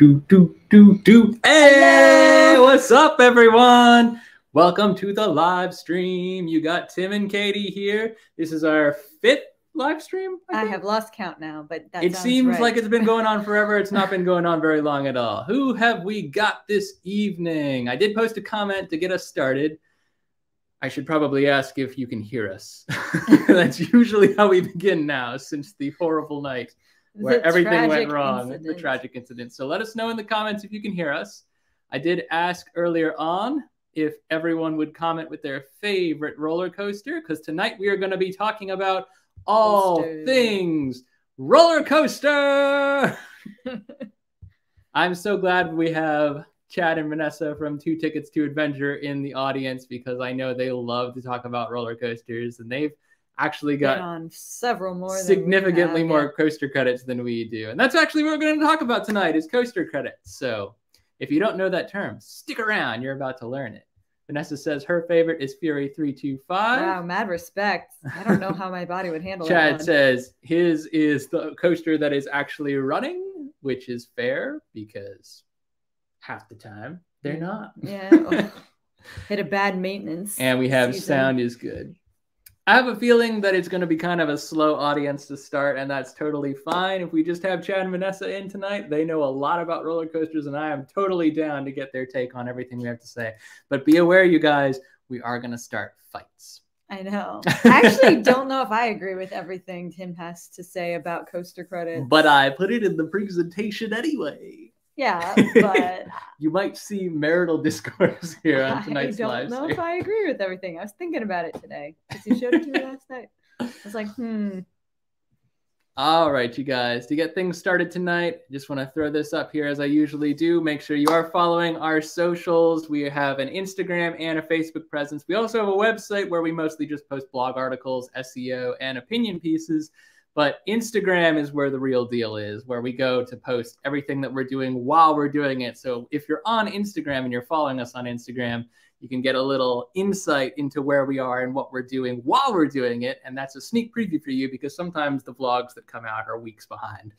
do, do, do, do. Hey, what's up, everyone? Welcome to the live stream. You got Tim and Katie here. This is our fifth live stream. I, think? have lost count now, but that It seems right. like it's been going on forever. It's not been going on very long at all. Who have we got this evening? I did post a comment to get us started. I should probably ask if you can hear us. That's usually how we begin now, since the horrible night where The everything went wrong, the tragic incident. So let us know in the comments if you can hear us. I did ask earlier on if everyone would comment with their favorite roller coaster, because tonight we are going to be talking about all Coasters. things roller coaster. I'm so glad we have Chad and Vanessa from Two Tickets to Adventure in the audience because I know they love to talk about roller coasters and they've actually Been got on several more significantly more yeah. coaster credits than we do. And that's actually what we're going to talk about tonight is coaster credits. So if you don't know that term, stick around. You're about to learn it. Vanessa says her favorite is Fury 325. Wow, mad respect. I don't know how my body would handle that Chad says his is the coaster that is actually running, which is fair because half the time they're not. Yeah. oh. Hit a bad maintenance. and we have season. sound is good. I have a feeling that it's going to be kind of a slow audience to start, and that's totally fine. If we just have Chad and Vanessa in tonight, they know a lot about roller coasters, and I am totally down to get their take on everything we have to say. But be aware, you guys, we are going to start fights. I know. I actually don't know if I agree with everything Tim has to say about coaster credit. But I put it in the presentation anyway. Yeah, but You might see marital discourse here on tonight's live. I don't know stream. if I agree with everything. I was thinking about it today because you showed it to me last night. I was like, hmm. All right, you guys, to get things started tonight, just want to throw this up here as I usually do. Make sure you are following our socials. We have an Instagram and a Facebook presence. We also have a website where we mostly just post blog articles, SEO, and opinion pieces. But Instagram is where the real deal is, where we go to post everything that we're doing while we're doing it. So if you're on Instagram and you're following us on Instagram, you can get a little insight into where we are and what we're doing while we're doing it. And that's a sneak preview for you because sometimes the vlogs that come out are weeks behind.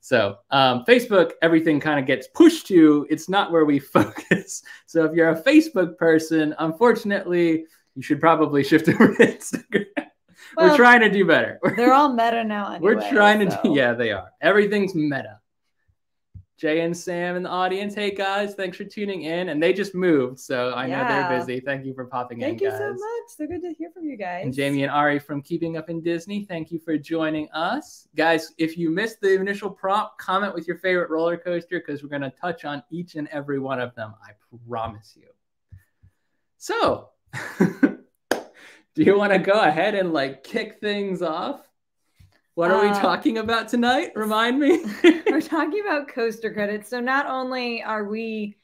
So, um, Facebook, everything kind of gets pushed to. It's not where we focus. So, if you're a Facebook person, unfortunately, you should probably shift over to Instagram. We're trying to do better. They're all meta now. Anyway, we're trying to do, yeah, they are. Everything's meta. Jay and Sam in the audience. Hey guys, thanks for tuning in. And they just moved, so I know they're busy. Thank you for popping Thank in, Thank you guys. so much. So good to hear from you guys. And Jamie and Ari from Keeping Up in Disney, thank you for joining us. Guys, if you missed the initial prompt, comment with your favorite roller coaster because we're going to touch on each and every one of them. I promise you. So, do you want to go ahead and like kick things off? What are we Uh, talking about tonight? Remind me. We're talking about coaster credits. So not only are we,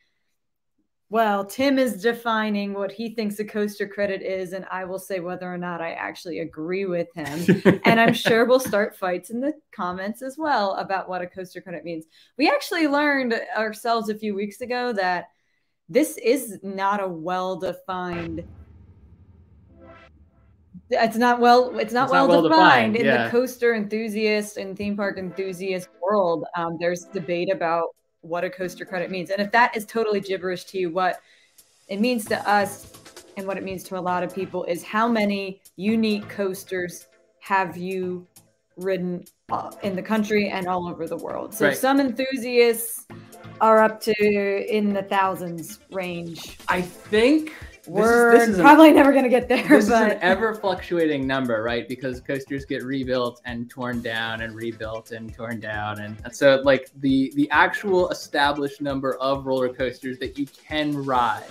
well, Tim is defining what he thinks a coaster credit is, and I will say whether or not I actually agree with him. and I'm sure we'll start fights in the comments as well about what a coaster credit means. We actually learned ourselves a few weeks ago that this is not a well defined. It's not well. It's not It's well, not well defined, defined, in yeah. the coaster enthusiast and theme park enthusiast world. Um, there's debate about what a coaster credit means, and if that is totally gibberish to you, what it means to us and what it means to a lot of people is how many unique coasters have you ridden uh, in the country and all over the world. So Right. some enthusiasts are up to in the thousands range. I think this is- We're this is an- probably never going to get there, this is an ever fluctuating number, right? Because coasters get rebuilt and torn down and rebuilt and torn down, and so like the the actual established number of roller coasters that you can ride,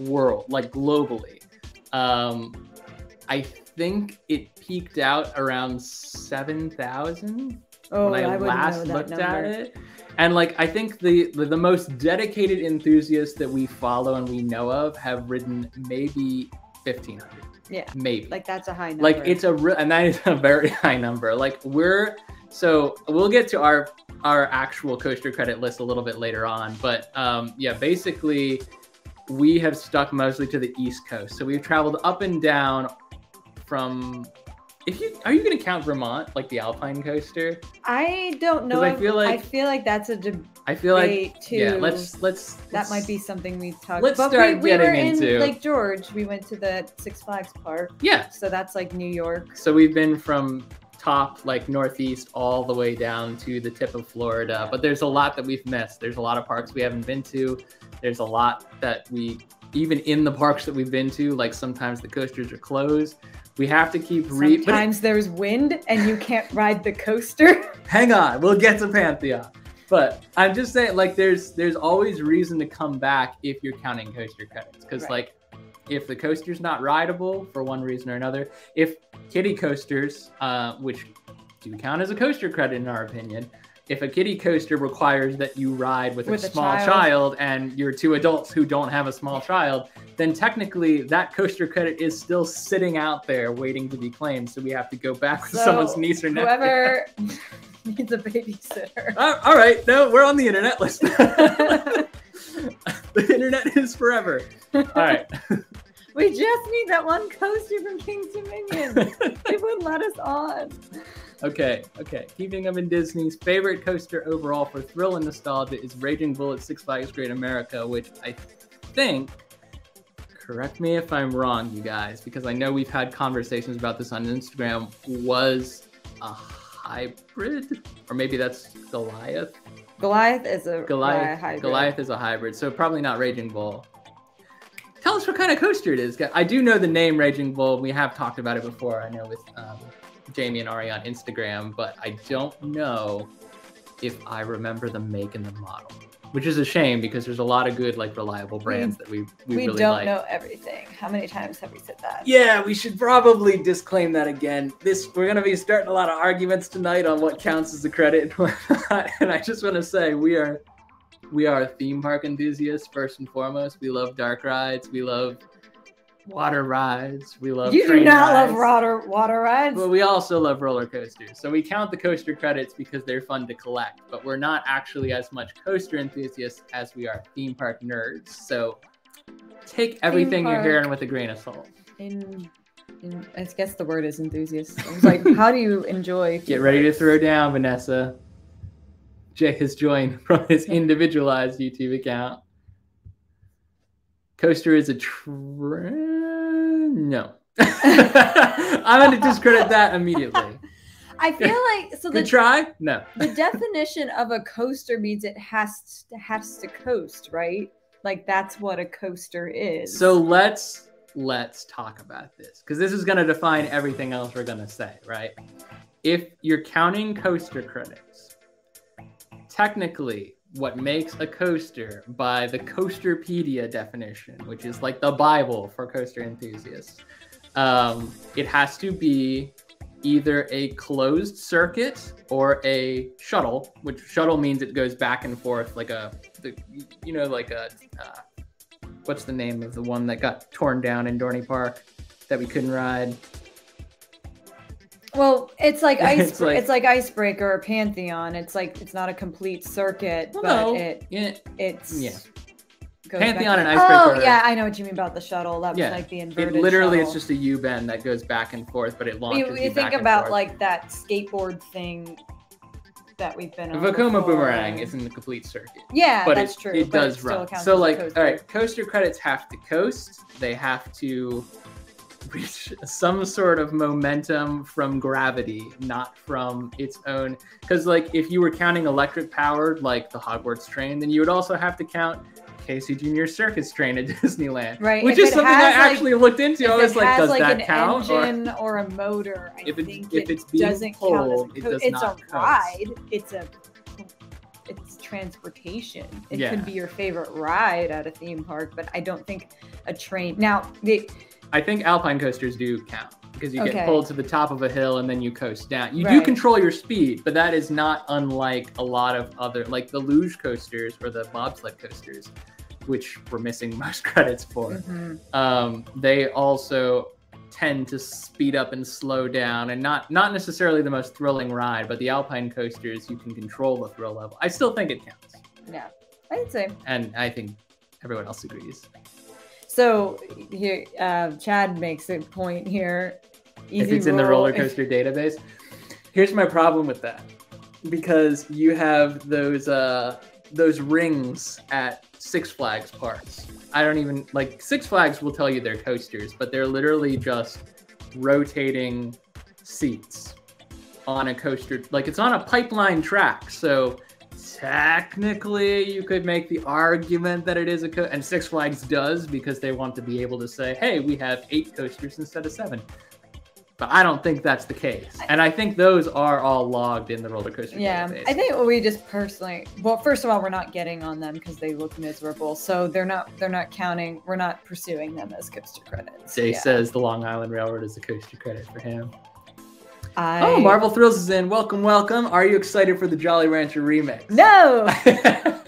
world like globally, um, I think it peaked out around seven thousand oh, when I, I, last looked at it. And like I think the, the the most dedicated enthusiasts that we follow and we know of have ridden maybe fifteen hundred. Yeah. Maybe. Like that's a high number. like it's a real and that is a very high number. Like we're so we'll get to our our actual coaster credit list a little bit later on, but um yeah, basically we have stuck mostly to the east coast. So we've traveled up and down from if you are you going to count Vermont like the Alpine coaster? I don't know. I feel like- I feel like that's a debate I feel like too. yeah. Let's let's that let's- might be something we talk. let's but start we, we getting were in Lake George. We went to the Six Flags park, yeah. so that's like New York. So we've been from top like northeast all the way down to the tip of Florida, but there's a lot that we've missed. There's a lot of parks we haven't been to. There's a lot that we even in the parks that we've been to, like sometimes the coasters are closed. We have to keep re. Sometimes there's wind and you can't ride the coaster. hang on, we'll get to Pantheon. But I'm just saying, like, there's there's always reason to come back if you're counting coaster credits, because Right. like, if the coaster's not rideable for one reason or another, if kiddie coasters, uh, which do count as a coaster credit in our opinion, if a kiddie coaster requires that you ride with, With a a small child. child. and you're two adults who don't have a small child, then technically that coaster credit is still sitting out there waiting to be claimed. So we have to go back with So, someone's niece or nephew. Whoever needs a babysitter. Uh, all right, no, we're on the internet. Let's. the internet is forever. All right. we just need that one coaster from King's Dominion. it wouldn't let us on. Okay. Okay. Keeping them in Disney's favorite coaster overall for thrill and nostalgia is Raging Bull at Six Flags Great America, which I think. Correct me if I'm wrong, you guys, because I know we've had conversations about this on Instagram. Was a hybrid, or maybe that's Goliath. Goliath is a Goliath. hybrid. Goliath is a hybrid, so probably not Raging Bull. Tell us what kind of coaster it is. I do know the name Raging Bull. We have talked about it before. I know with um, Jamie and Ari on Instagram, but I don't know if I remember the make and the model, which is a shame because there's a lot of good, like reliable brands hmm. that we we, We, really don't like. know everything. How many times have we said that? Yeah, we should probably disclaim that again. This we're gonna be starting a lot of arguments tonight on what counts as a credit and whatnot. And I just want to say we are we are theme park enthusiasts first and foremost. We love dark rides. We love water rides. We love you do not rides. love water water rides. But we also love roller coasters. So we count the coaster credits because they're fun to collect. But we're not actually as much coaster enthusiasts as we are theme park nerds. So take everything you're hearing with a grain of salt. in, in, I guess the word is enthusiast. I was like, how do you enjoy? Get ready to throw down, Vanessa. Jake has joined from his individualized YouTube account. Coaster is a tra- no. I'm going to discredit that immediately. I feel like so Good the try? No. the definition of a coaster means it has to, has to coast, right? Like that's what a coaster is. So let's let's talk about this because this is going to define everything else we're going to say, right? If you're counting coaster credits, technically what makes a coaster by the Coasterpedia definition, which is like the Bible for coaster enthusiasts, um, it has to be either a closed circuit or a shuttle, which shuttle means it goes back and forth like a, the, you know, like a, uh, what's the name of the one that got torn down in Dorney Park that we couldn't ride? Well, it's like ice. It's like- it's like icebreaker or Pantheon. It's like it's not a complete circuit, Well, but no, it yeah, it's Yeah. goes Pantheon and Icebreaker Oh yeah, I know what you mean about the shuttle. That was Yeah, like the it inverted. literally shuttle. it's just a U bend that goes back and forth, but it launches we you think about like that skateboard thing that we've been The on. Before. Boomerang isn't a complete circuit. yeah, but that's it, true. it does still run. So like, all right, coaster credits have to coast. They have to reach some sort of momentum from gravity, not from its own. Because like, if you were counting electric powered, like the Hogwarts train, then you would also have to count. Casey Junior Circus train at Disneyland, Right, Which if is it something I has, like- actually looked into. I was like, has does like that count? Or- engine or, a motor, I If it- think if it it's doesn't count as it a co- does it's not a count. ride. It's a it's transportation. It Yeah. could be your favorite ride at a theme park, but I don't think a train. Now, the I think alpine coasters do count because you Okay. get pulled to the top of a hill and then you coast down. You do control your speed, but that is not unlike a lot of other, like the luge coasters or the bobsled coasters, which we're missing most credits for. Mhm. Um, they also tend to speed up and slow down, and not not necessarily the most thrilling ride, but the alpine coasters you can control the thrill level. I still think it counts, yeah, I'd say. and I think everyone else agrees. So here, uh, Chad makes a point here. if Easy it's in the roller coaster database. Here's my problem with that. Because you have those uh those rings at Six Flags parks. I don't even like Six Flags will tell you they're coasters, but they're literally just rotating seats on a coaster. Like it's on a pipeline track. So technically you could make the argument that it is a co- and Six Flags does because they want to be able to say, "Hey, we have 8 coasters instead of 7." But I don't think that's the case. And I think those are all logged in the roller coaster Yeah, database. I think we just personally. Well, first of all, we're not getting on them because they look miserable. So they're not. They're not counting. We're not pursuing them as coaster credits. Jay Yeah. says the Long Island Railroad is a coaster credit for him. I, Oh, Marvel Thrills is in. Welcome, welcome. Are you excited for the Jolly Rancher remix? No,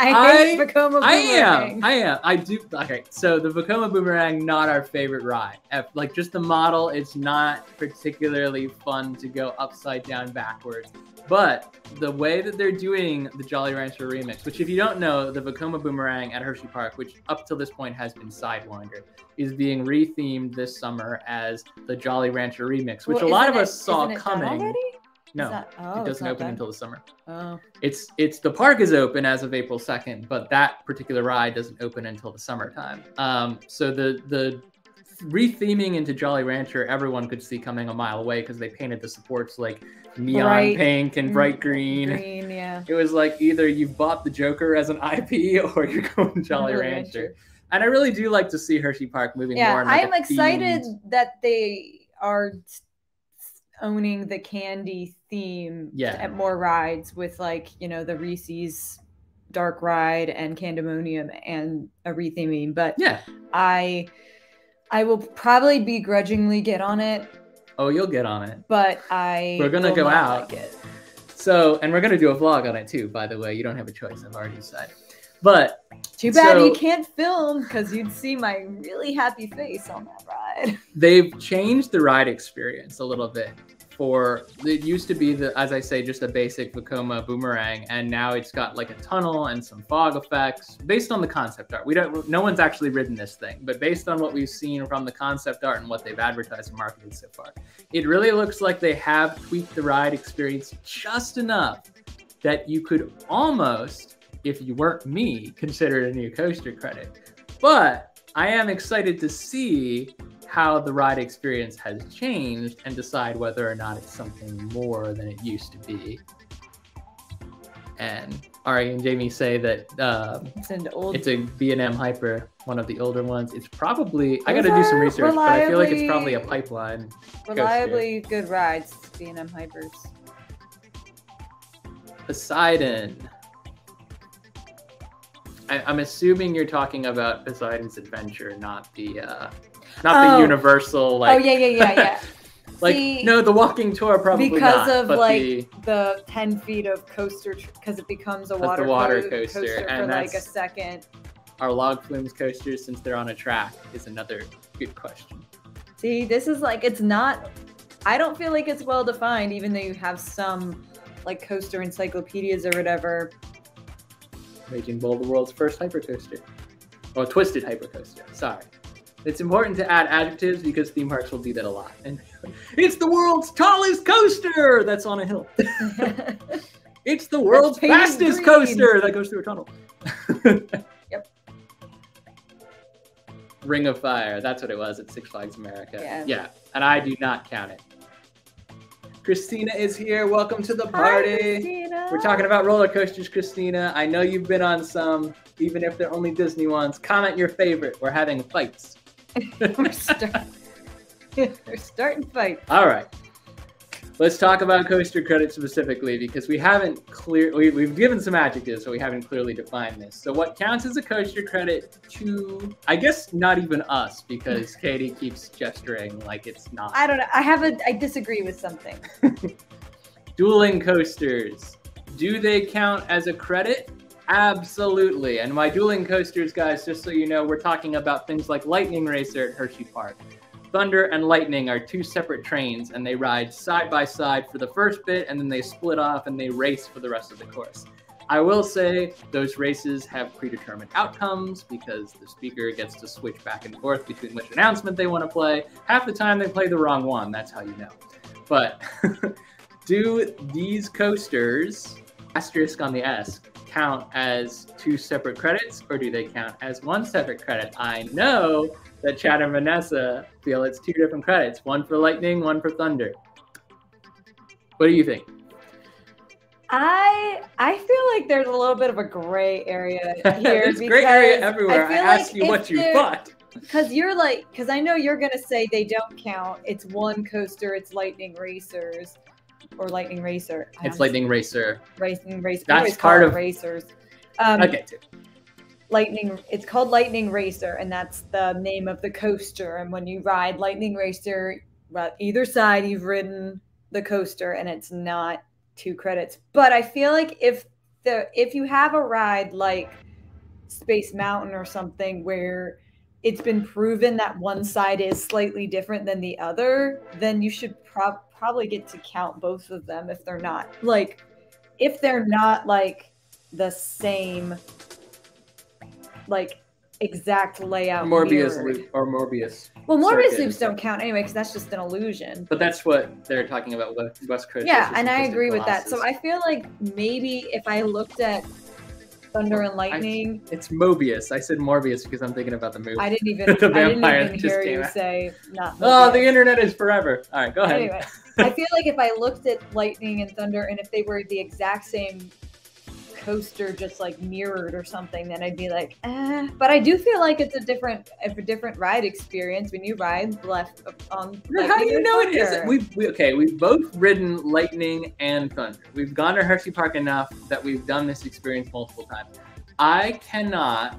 I I- Vekoma I Boomerang. am. I am. I do. Okay, so the Vekoma Boomerang, not our favorite ride. Like just the model, it's not particularly fun to go upside down backwards. But the way that they're doing the Jolly Rancher remix, which if you don't know, the Vekoma Boomerang at Hershey Park, which up till this point has been Sidewinder, is being rethemed this summer as the Jolly Rancher remix, which Well, a lot of us saw it done coming. No, that- oh, it doesn't open done? until the summer. Oh, It's it's the park is open as of April second, but that particular ride doesn't open until the summertime. Um, so the the retheming into Jolly Rancher, everyone could see coming a mile away because they painted the supports like neon Bright pink and mm, bright green. green, yeah. It was like either you've bought the Joker as an IP or you're going Jolly Jolly Rancher. Rancher. And I really do like to see Hershey Park moving Yeah, more. like I'm excited themed- that they are owning the candy theme Yeah. at more rides with like you know the Reese's dark ride and Candemonium and a retheming. But Yeah. I I will probably begrudgingly get on it, Oh, you'll get on it. but I We're gonna go out. Like it. So, and we're gonna do a vlog on it too. By the way, you don't have a choice. I've already decided. But Too bad So- you can't film because you'd see my really happy face on that ride. they've changed the ride experience a little bit for it used to be the as i say just a basic vekoma boomerang and now it's got like a tunnel and some fog effects based on the concept art. We don't no one's actually ridden this thing but based on what we've seen from the concept art and what they've advertised and marketed so far it really looks like they have tweaked the ride experience just enough that you could almost if you weren't me consider it a new coaster credit. But i am excited to see how the ride experience has changed and decide whether or not it's something more than it used to be. And Ari and Jamie say that um, It's an old. it's a B&M Hyper, one of the older ones. It's probably I got to do some research, but I feel like it's probably a pipeline. reliably good rides. B&M Hypers. Poseidon. I, I'm assuming you're talking about Poseidon's Adventure, not the uh, not the Oh. Universal oh, like. oh yeah, yeah, yeah, yeah. Like See, no, the walking tour probably because not, of like the, the 10 feet of coaster because it becomes a the water, water co- coaster, coaster, and for like a second. our log flumes coasters since they're on a track is another good question. See, this is like it's not. I don't feel like it's well defined, even though you have some like coaster encyclopedias or whatever. Raging Bull, the world's first hypercoaster. Or twisted hypercoaster. Sorry. It's important to add adjectives because theme parks will do that a lot. And it's the world's tallest coaster that's on a hill. It's the world's fastest green. coaster that goes through a tunnel. Yep. Ring of Fire. That's what it was at Six Flags America. Yeah. Yeah. And I do not count it. Christina is here. Welcome to the Hi, party. Christina. We're talking about roller coasters, Christina. I know you've been on some, even if they're only Disney ones. Comment your favorite. We're having fights. We're, start- We're starting fight. All right. Let's talk about coaster credit specifically because we haven't clear we, we've given some adjectives, but we haven't clearly defined this. So what counts as a coaster credit to I guess not even us because Katie keeps gesturing like it's not. I don't know. I have a. I disagree with something. Dueling coasters. Do they count as a credit? Absolutely. And my dueling coasters, guys, just so you know, we're talking about things like Lightning Racer at Hershey Park. Thunder and Lightning are two separate trains, and they ride side by side for the first bit, and then they split off and they race for the rest of the course. I will say those races have predetermined outcomes because the speaker gets to switch back and forth between which announcement they want to play. Half the time they play the wrong one. That's how you know. But do these coasters, asterisk on the S, count as two separate credits or do they count as one separate credit? I know that Chad and Vanessa feel it's two different credits, one for lightning, one for thunder. What do you think? I I feel like there's a little bit of a gray area here. there's gray area everywhere. I, I asked you what you thought. Because you're like, because I know you're gonna say they don't count. It's one coaster. It's Lightning Racers or Lightning Racer. It's Lightning Racer. Racing Racer. That's part of racers. Um, okay. Lightning. It's called Lightning Racer, and that's the name of the coaster. And when you ride Lightning Racer, either side you've ridden the coaster, and it's not two credits. But I feel like if the if you have a ride like Space Mountain or something where it's been proven that one side is slightly different than the other, then you should pro- probably get to count both of them if they're not like if they're not like the same like exact layout. Morbius mirrored. loop or Morbius. Well, Morbius loops don't count anyway because that's just an illusion. But that's what they're talking about with West Coast. Yeah, and I agree with that. So I feel like maybe if I looked at Thunder and Lightning. I, it's Mobius. I said Morbius because I'm thinking about the movie. I didn't even. the vampire I didn't even hear you out. say not. Mobius. Oh, the internet is forever. All right, go ahead. Anyway, I feel like if I looked at Lightning and Thunder, and if they were the exact same coaster just like mirrored or something, then I'd be like, eh. But I do feel like it's a different, a different ride experience when you ride left on. How do you know it isn't? We've we, okay. We've both ridden Lightning and Thunder. We've gone to Hershey Park enough that we've done this experience multiple times. I cannot,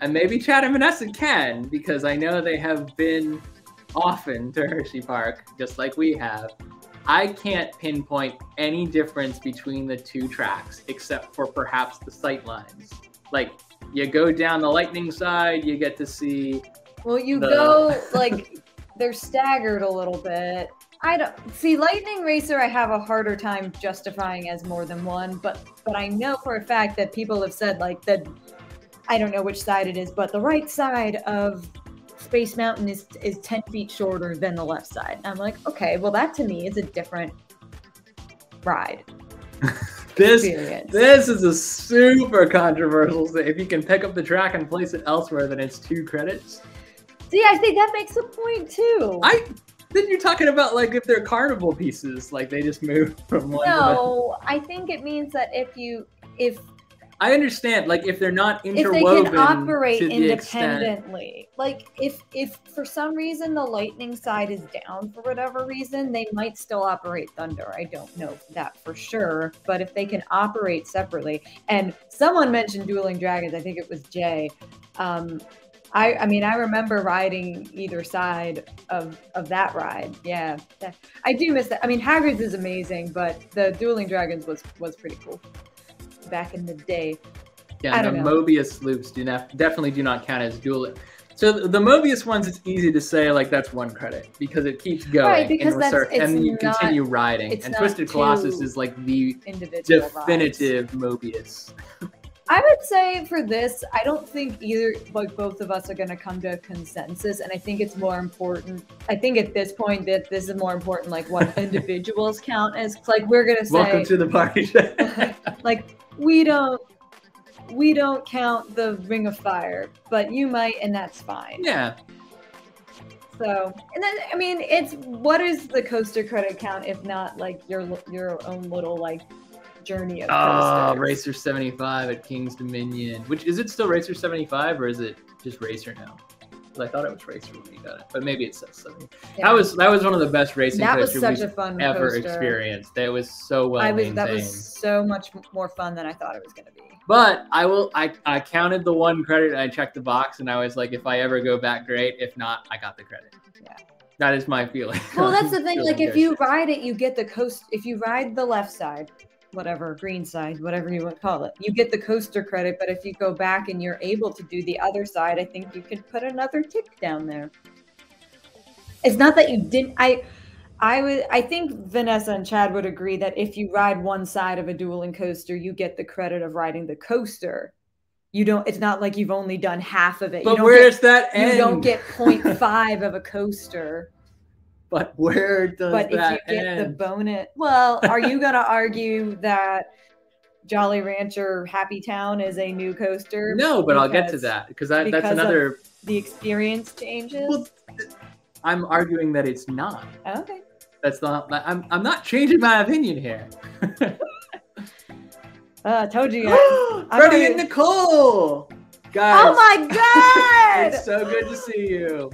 and maybe Chad and Vanessa can because I know they have been often to Hershey Park, just like we have. I can't pinpoint any difference between the two tracks except for perhaps the sight lines. Like you go down the lightning side, you get to see. Well, you the... go like they're staggered a little bit. I don't see Lightning Racer. I have a harder time justifying as more than one, but but I know for a fact that people have said like that. I don't know which side it is, but the right side of Space Mountain is is 10 feet shorter than the left side. And I'm like, okay, well that to me is a different ride. this experience. this is a super controversial thing. If you can pick up the track and place it elsewhere, then it's two credits. See, I think that makes a point too. I then you're talking about like if they're carnival pieces, like they just move from one. No, I think it means that if you if I understand, like if they're not interwoven, if they can operate independently. Like if if for some reason the lightning side is down for whatever reason, they might still operate thunder. I don't know that for sure, but if they can operate separately, and someone mentioned dueling dragons, I think it was Jay. Um, I, I mean, I remember riding either side of of that ride. Yeah, I do miss that. I mean, Hagrid's is amazing, but the Dueling Dragons was was pretty cool back in the day. Yeah, the know. Mobius loops do not definitely do not count as dual. So the, the Mobius ones, it's easy to say like that's one credit because it keeps going right, because and, that's, and then you not, continue riding. And Twisted Colossus is like the definitive. Mobius. I would say for this, I don't think either, like both of us are going to come to a consensus. And I think it's more important. I think at this point that this is more important, like what individuals count as. Like we're going to say, welcome to the party. like we don't we don't count the ring of fire but you might and that's fine yeah so and then i mean it's what is the coaster credit count if not like your your own little like journey of oh racer 75 at king's dominion which is it still racer 75 or is it just racer now I thought it was Racer when we got it, but maybe it says something. Yeah. That was that was one of the best racing that was such a fun ever coaster. experienced. That was so well I was, maintained. That was so much more fun than I thought it was going to be. But I will. I I counted the one credit. and I checked the box, and I was like, if I ever go back, great. If not, I got the credit. Yeah. That is my feeling. Well, that's the thing. Like, if you ride it, you get the coast. If you ride the left side, whatever green side, whatever you want to call it. You get the coaster credit, but if you go back and you're able to do the other side, I think you could put another tick down there. It's not that you didn't. I I would I think Vanessa and Chad would agree that if you ride one side of a dueling coaster, you get the credit of riding the coaster. You don't it's not like you've only done half of it. But you don't where does that end? you don't get 0.5 of a coaster. But where does But if that you get end? the bonus well, are you gonna argue that Jolly Rancher Happy Town is a new coaster? no, but I'll get to that because that, because that's another. The experience changes. Well, I'm arguing that it's not. okay. That's not. I'm. I'm not changing my opinion here. Uh, I told you Freddie and Nicole, guys. Oh my god! It's so good to see you.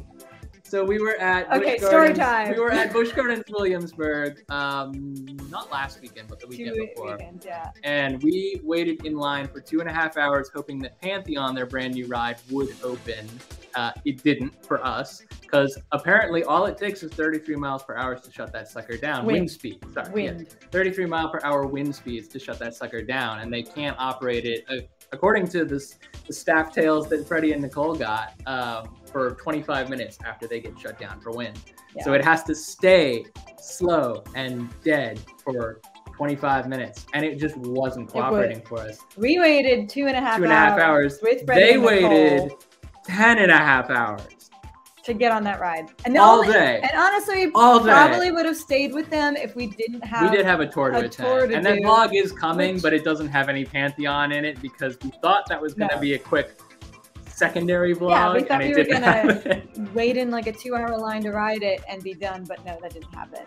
So we were at Busch Okay, story Gardens- time. We were at Busch Gardens Williamsburg, um, not last weekend, but the weekend Two before. weekends, yeah. And we waited in line for two and a half hours, hoping that Pantheon, their brand new ride, would open. Uh, it didn't for us because apparently all it takes is 33 miles per hour to shut that sucker down. Wind, Wind. speed, sorry, yeah. Wind. 33 mile per hour wind speeds to shut that sucker down, and they can't operate it uh, according to this the staff tales that Freddie and Nicole got um, for 25 minutes after they get shut down for wind. So it has to stay slow and dead for 25 minutes, and it just wasn't cooperating for us. We waited two and a half Two and a half hours, hours. They waited 10 and a half hours to get on that ride. And all only- day. And honestly, we All day. probably would have stayed with them if we didn't have. we did have a tour to a attend, tour to and that do, vlog is coming, which- but it doesn't have any Pantheon in it because we thought that was going to No. be a quick secondary vlog, Yeah, we thought and we were gonna- happen. wait in like a two-hour line to ride it and be done, but no, that didn't happen.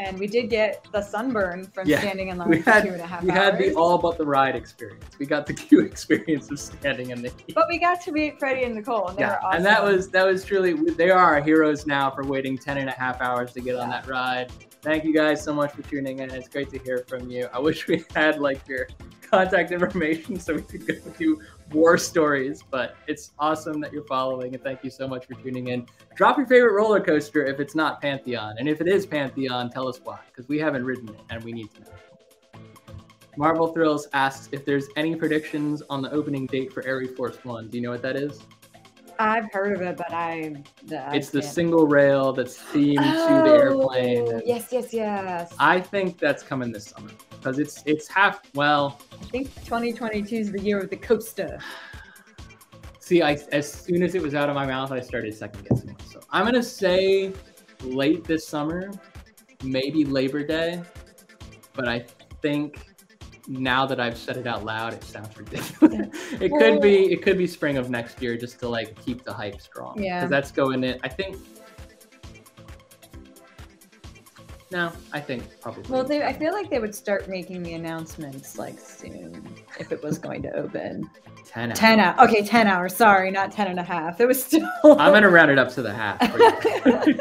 And we did get the sunburn from Yeah, standing in line we for had- two and a half we hours. had the all but the ride experience. We got the queue experience of standing in the heat. but we got to meet Freddie and Nicole, and they yeah, were awesome. and that was that was truly they are our heroes now for waiting 10 and a half hours to get on that ride. Thank you guys so much for tuning in. It's great to hear from you. I wish we had like your contact information so we could go do war stories, but it's awesome that you're following and thank you so much for tuning in. Drop your favorite roller coaster if it's not Pantheon, and if it is Pantheon, tell us why because we haven't ridden it and we need to know. Marvel Thrills asks if there's any predictions on the opening date for Air Force One. Do you know what that is? I've heard of it, but I. I it's the single rail that's themed to the oh, airplane. Oh, Yes, yes, yes. I think that's coming this summer because it's it's half. Well, I think 2022 is the year of the coaster. see, I as soon as it was out of my mouth, I started second guessing myself. I'm gonna say late this summer, maybe Labor Day, but I think now that I've said it out loud, it sounds ridiculous. it could be it could be spring of next year just to like keep the hype strong. Yeah. because that's going in. I think. No, I think probably. Well, they, I feel like they would start making the announcements like soon if it was going to open. 10 hours. 10 hours. Okay, 10 hours. Sorry, not 10 and a half. It was still. I'm gonna round it up to the half. you.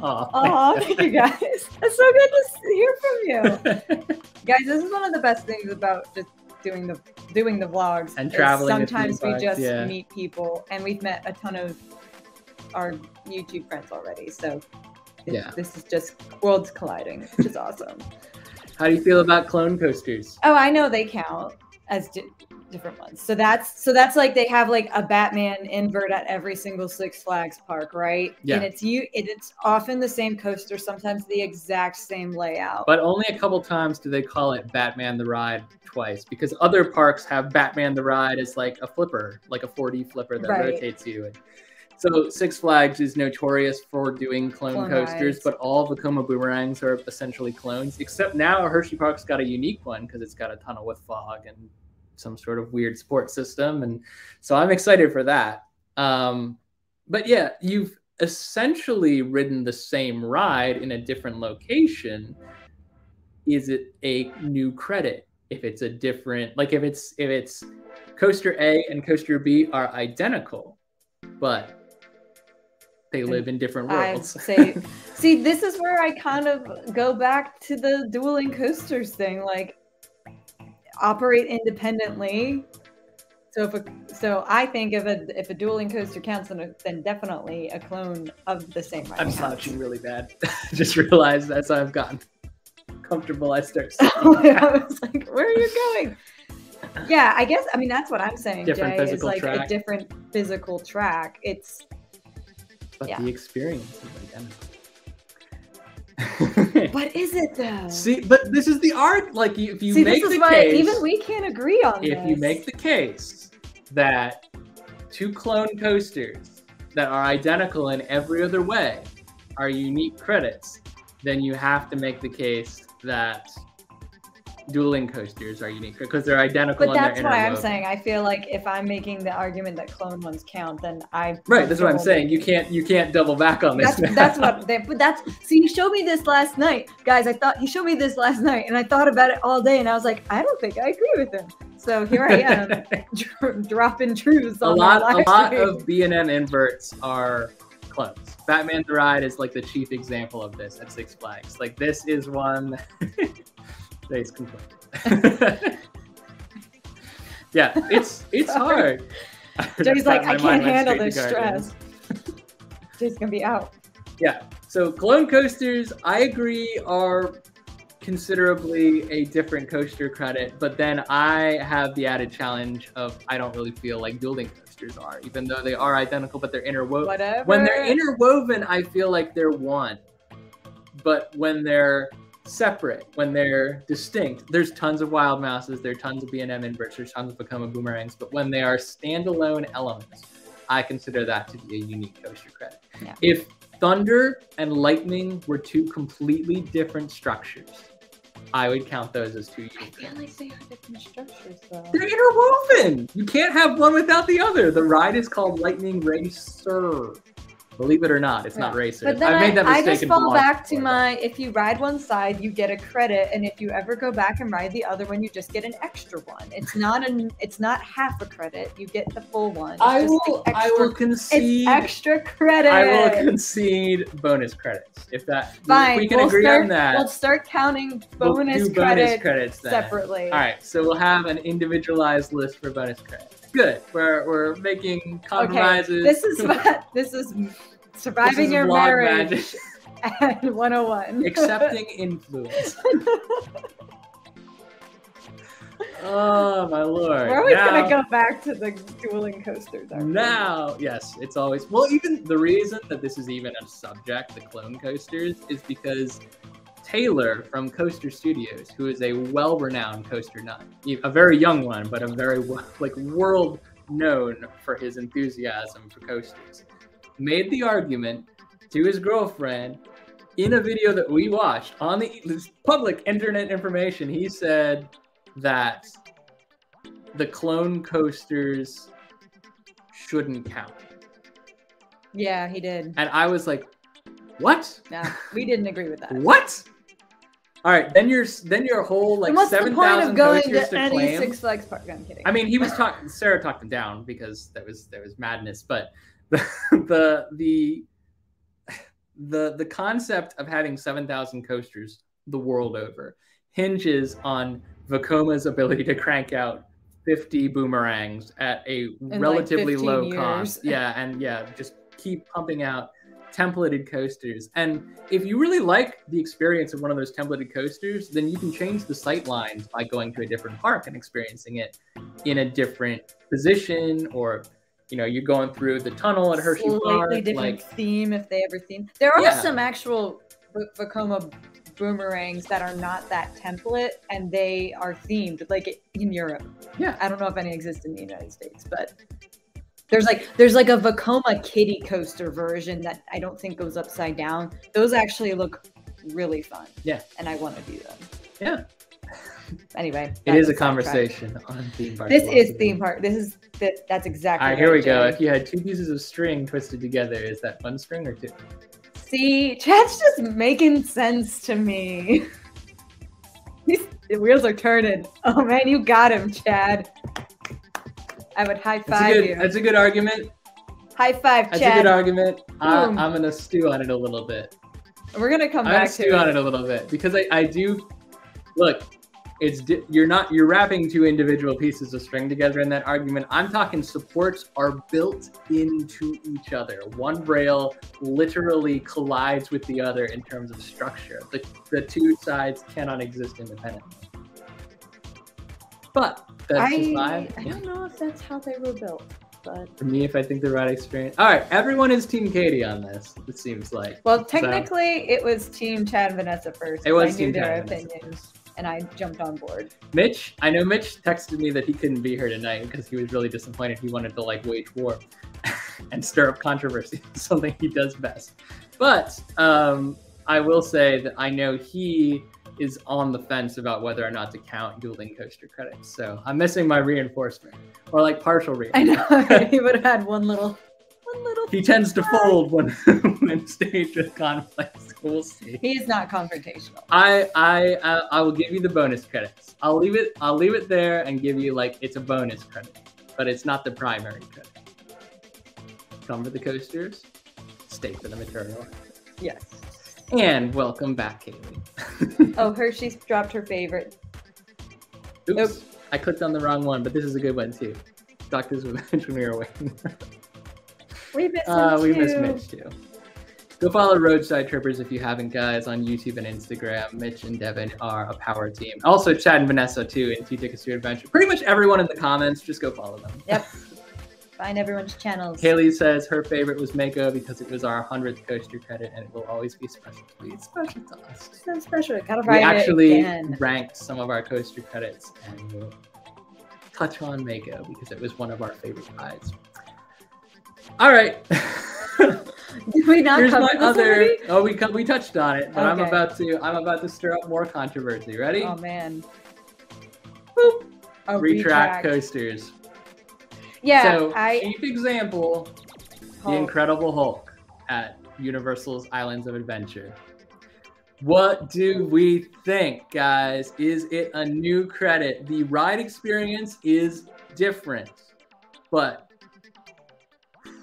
Aw. Oh, thank you guys. It's so good to hear from you. guys, this is one of the best things about just doing the doing the vlogs. And traveling Sometimes we parks, just yeah. meet people and we've met a ton of our YouTube friends already. So Yeah. this is just worlds colliding, which is awesome. How do you feel about clone coasters? Oh, I know they count as di- different ones. So that's so that's like they have like a Batman invert at every single Six Flags park, right? Yeah. And it's you. It, it's often the same coaster, sometimes the exact same layout. But only a couple times do they call it Batman the Ride twice because other parks have Batman the Ride as like a flipper, like a 4D flipper that Right. rotates you. And so Six Flags is notorious for doing clone, Clone coasters, rides. but all Vekoma boomerangs are essentially clones, except now Hershey Park's got a unique one because it's got a tunnel with fog and some sort of weird sports system. And so I'm excited for that. Um, but yeah, you've essentially ridden the same ride in a different location. Is it a new credit? If it's a different, like if it's if it's coaster A and coaster B are identical, but they live in different worlds. I say, see, this is where I kind of go back to the dueling coasters thing. Like, operate independently. So if a, so, I think if a if a dueling coaster counts, then, then definitely a clone of the same. I'm counts. slouching really bad. Just realized as I've gotten comfortable, I start. I was like, where are you going? Yeah, I guess. I mean, that's what I'm saying. Different Jay, is like track. a different physical track. It's but Yeah. the experience is identical. But is it though? See, but this is the art. Like, if you See, make this is the why case, even we can't agree on if this. you make the case that two clone coasters that are identical in every other way are unique credits, then you have to make the case that dueling coasters are unique because they're identical. But that's why I'm saying I feel like if I'm making the argument that clone ones count, then I Right, that's what I'm saying. You can't you can't double back on this. That's that's what. They, but that's so You showed me this last night, guys. I thought you showed me this last night, and I thought about it all day, and I was like, I don't think I agree with him. So here I am, dropping truths a on my lot a lot stream. of B and M inverts are clones. Batman the Ride is like the chief example of this at Six Flags. Like this is one that's complete. yeah, it's it's hard. Jay's like, I can't handle this stress. Jay's gonna be out. Yeah. So clone coasters, I agree, are considerably a different coaster credit, but then I have the added challenge of I don't really feel like building coasters are, even though they are identical, but they're interwoven. Whatever. When they're interwoven, I feel like they're one. But when they're separate, when they're distinct, there's tons of wild mouses, there are tons of B&M inverts, there's tons of Vekoma boomerangs, but when they are standalone elements, I consider that to be a unique coaster credit. Yeah. If thunder and lightning were two completely different structures, I would count those as two I unique feel like they are different structures, though. they're interwoven. You can't have one without the other. The ride is called Lightning Racer. Believe it or not, it's not Yeah. racer. But then I've made that I, I just fall back to before, my if you ride one side, you get a credit, and if you ever go back and ride the other one, you just get an extra one. It's not an it's not half a credit. You get the full one. It's I just the will. I will concede. It's extra credit. I will concede bonus credits if that. Fine. If we can we'll agree start, on that. We'll start counting we'll bonus do credits bonus credits then. separately. All right, so we'll have an individualized list for bonus credits. Good. We're we're making compromises. Okay. This is what this is surviving your marriage magic. and 101. Accepting influence. oh my lord! We're always Now- gonna go back to the dueling coasters. aren't we? Now, yes, it's always well. Even the reason that this is even a subject, the clone coasters, is because Taylor from Coaster Studios, who is a well-renowned coaster nut, a very young one, but a very well- like world known for his enthusiasm for coasters, made the argument to his girlfriend in a video that we watched on the public internet information. He said that the clone coasters shouldn't count. Yeah, he did. And I was like, what? No, we didn't agree with that. What? All right, then your then your whole like what's seven thousand coasters to to claim. Six Flags park? I'm kidding. I mean, he was talking. Sarah talked him down because that was there was madness, but the the the the, the concept of having seven thousand coasters the world over hinges on Vekoma's ability to crank out fifty boomerangs at a like, relatively 15 low years. cost. Yeah, and yeah, just keep pumping out templated coasters. And if you really like the experience of one of those templated coasters, then you can change the sight lines by going to a different park and experiencing it in a different position or you know, you're going through the tunnel at Hershey Slightly Park. different Like, theme if they ever theme. There are Yeah. some actual V- Vekoma boomerangs that are not that template and they are themed like in Europe. Yeah. I don't know if any exist in the United States, but there's like there's like a Vekoma kiddie coaster version that I don't think goes upside down. Those actually look really fun. Yeah. And I want to do them. Yeah. Anyway, it is a conversation on theme park. This is theme park. This is that, that's exactly All right, here we go. If you had two pieces of string twisted together, is that one string or two? See, Chad's just making sense to me. These- the wheels are turning. Oh man, you got him, Chad. I would high That's five good. you. That's a good argument. High five, Chad. That's a good argument. I, I'm gonna stew on it a little bit. We're gonna come I'm gonna back to stew on it. it a little bit because I, I do look. It's di- you're not you're wrapping two individual pieces of string together in that argument. I'm talking supports are built into each other. One rail literally collides with the other in terms of structure. The the two sides cannot exist independently. But that's just I, I don't know if that's how they were built. but For me, if I think the ride experience. All right, everyone is Team Katie on this. It seems like. well, technically, it was Team Chad and Vanessa first. It was I Team their Chad and Vanessa opinions, and I jumped on board. Mitch, I know Mitch texted me that he couldn't be here tonight because he was really disappointed. He wanted to like wage war and stir up controversy, something he does best. But um, I will say that I know he is on the fence about whether or not to count dueling coaster credits. So I'm missing my reinforcement or like partial reinforcement. I know he would have had one little, one little. He tends to fold when when staged with conflicts. We'll see. He is not confrontational. I I uh, I will give you the bonus credits. I'll leave it I'll leave it there and give you like it's a bonus credit, but it's not the primary credit. Come for the coasters, stay for the material. Yes. And welcome back, Kaylee. Oh, Hershey's dropped her favorite. Oops, Nope. I clicked on the wrong one, but this is a good one too. Doctors when we were waiting. We missed Uh, we too. miss Mitch too. Go follow Roadside Trippers if you haven't, guys, on YouTube and Instagram. Mitch and Devin are a power team. Also, Chad and Vanessa too in Two Tickets to Adventure. Pretty much everyone in the comments, just go follow them. Yep. Find everyone's channels. Kaylee says her favorite was Mako because it was our 100th coaster credit and it will always be special to. It's special to us. So special. Gotta We actually again. ranked some of our coaster credits and we'll touch on Mako because it was one of our favorite rides. All right. Did we not Here's cover my other. already? Oh, we we touched on it, but I'm about to I'm about to stir up more controversy. Ready? Oh man. Boop. Oh, Retract coasters. Yeah, so I. cheap example: the oh, Incredible Hulk at Universal's Islands of Adventure. What do we think, guys? Is it a new credit? The ride experience is different, but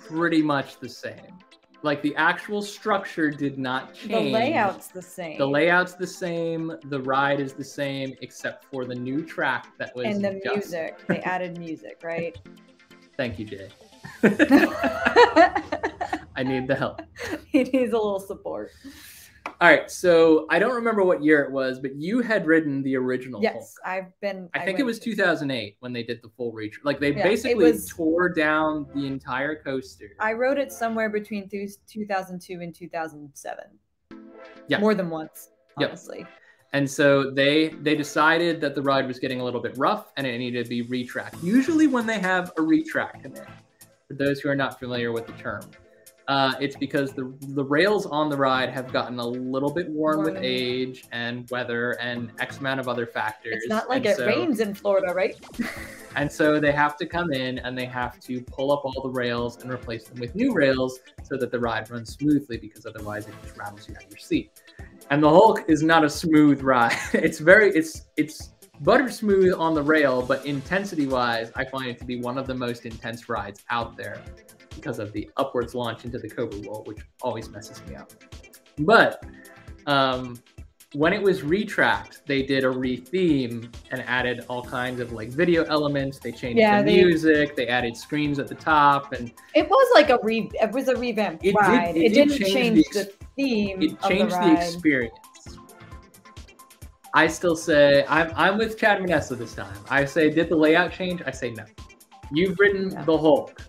pretty much the same. Like the actual structure did not change. the layout's the same. The layout's the same. The ride is the same, except for the new track that was. and the just- music. They added music, right? Thank you, Jay. I need the help. he needs a little support. All right, so I don't remember what year it was, but you had ridden the original. Hulk. Yes, I've been. I think it was 2008 when they did the full reach. Like they Yeah, basically was- tore down the entire coaster. I rode it somewhere between th- 2002 and 2007. Yeah. More than once, honestly. Yep. And so they they decided that the ride was getting a little bit rough and it needed to be retracked. Usually when they have a retrack in there, for those who are not familiar with the term, uh, it's because the the rails on the ride have gotten a little bit worn with age and weather and X amount of other factors. It's not like And it so- rains in Florida, right? And so they have to come in and they have to pull up all the rails and replace them with new rails so that the ride runs smoothly because otherwise it just rattles you out of your seat. And the Hulk is not a smooth ride. It's very it's it's butter smooth on the rail, but intensity wise, I find it to be one of the most intense rides out there because of the upwards launch into the Cobra Roll, which always messes me up. But um, when it was retracked, they did a re-theme and added all kinds of like video elements. They changed Yeah, the they- music. They added screens at the top, and It was like a re. It was a revamp It did- it It, did didn't change the the, theme it changed the the, ride. experience. I still say I'm I'm with Chad Vanessa this time. I say did the layout change? I say no. You've ridden No. the Hulk.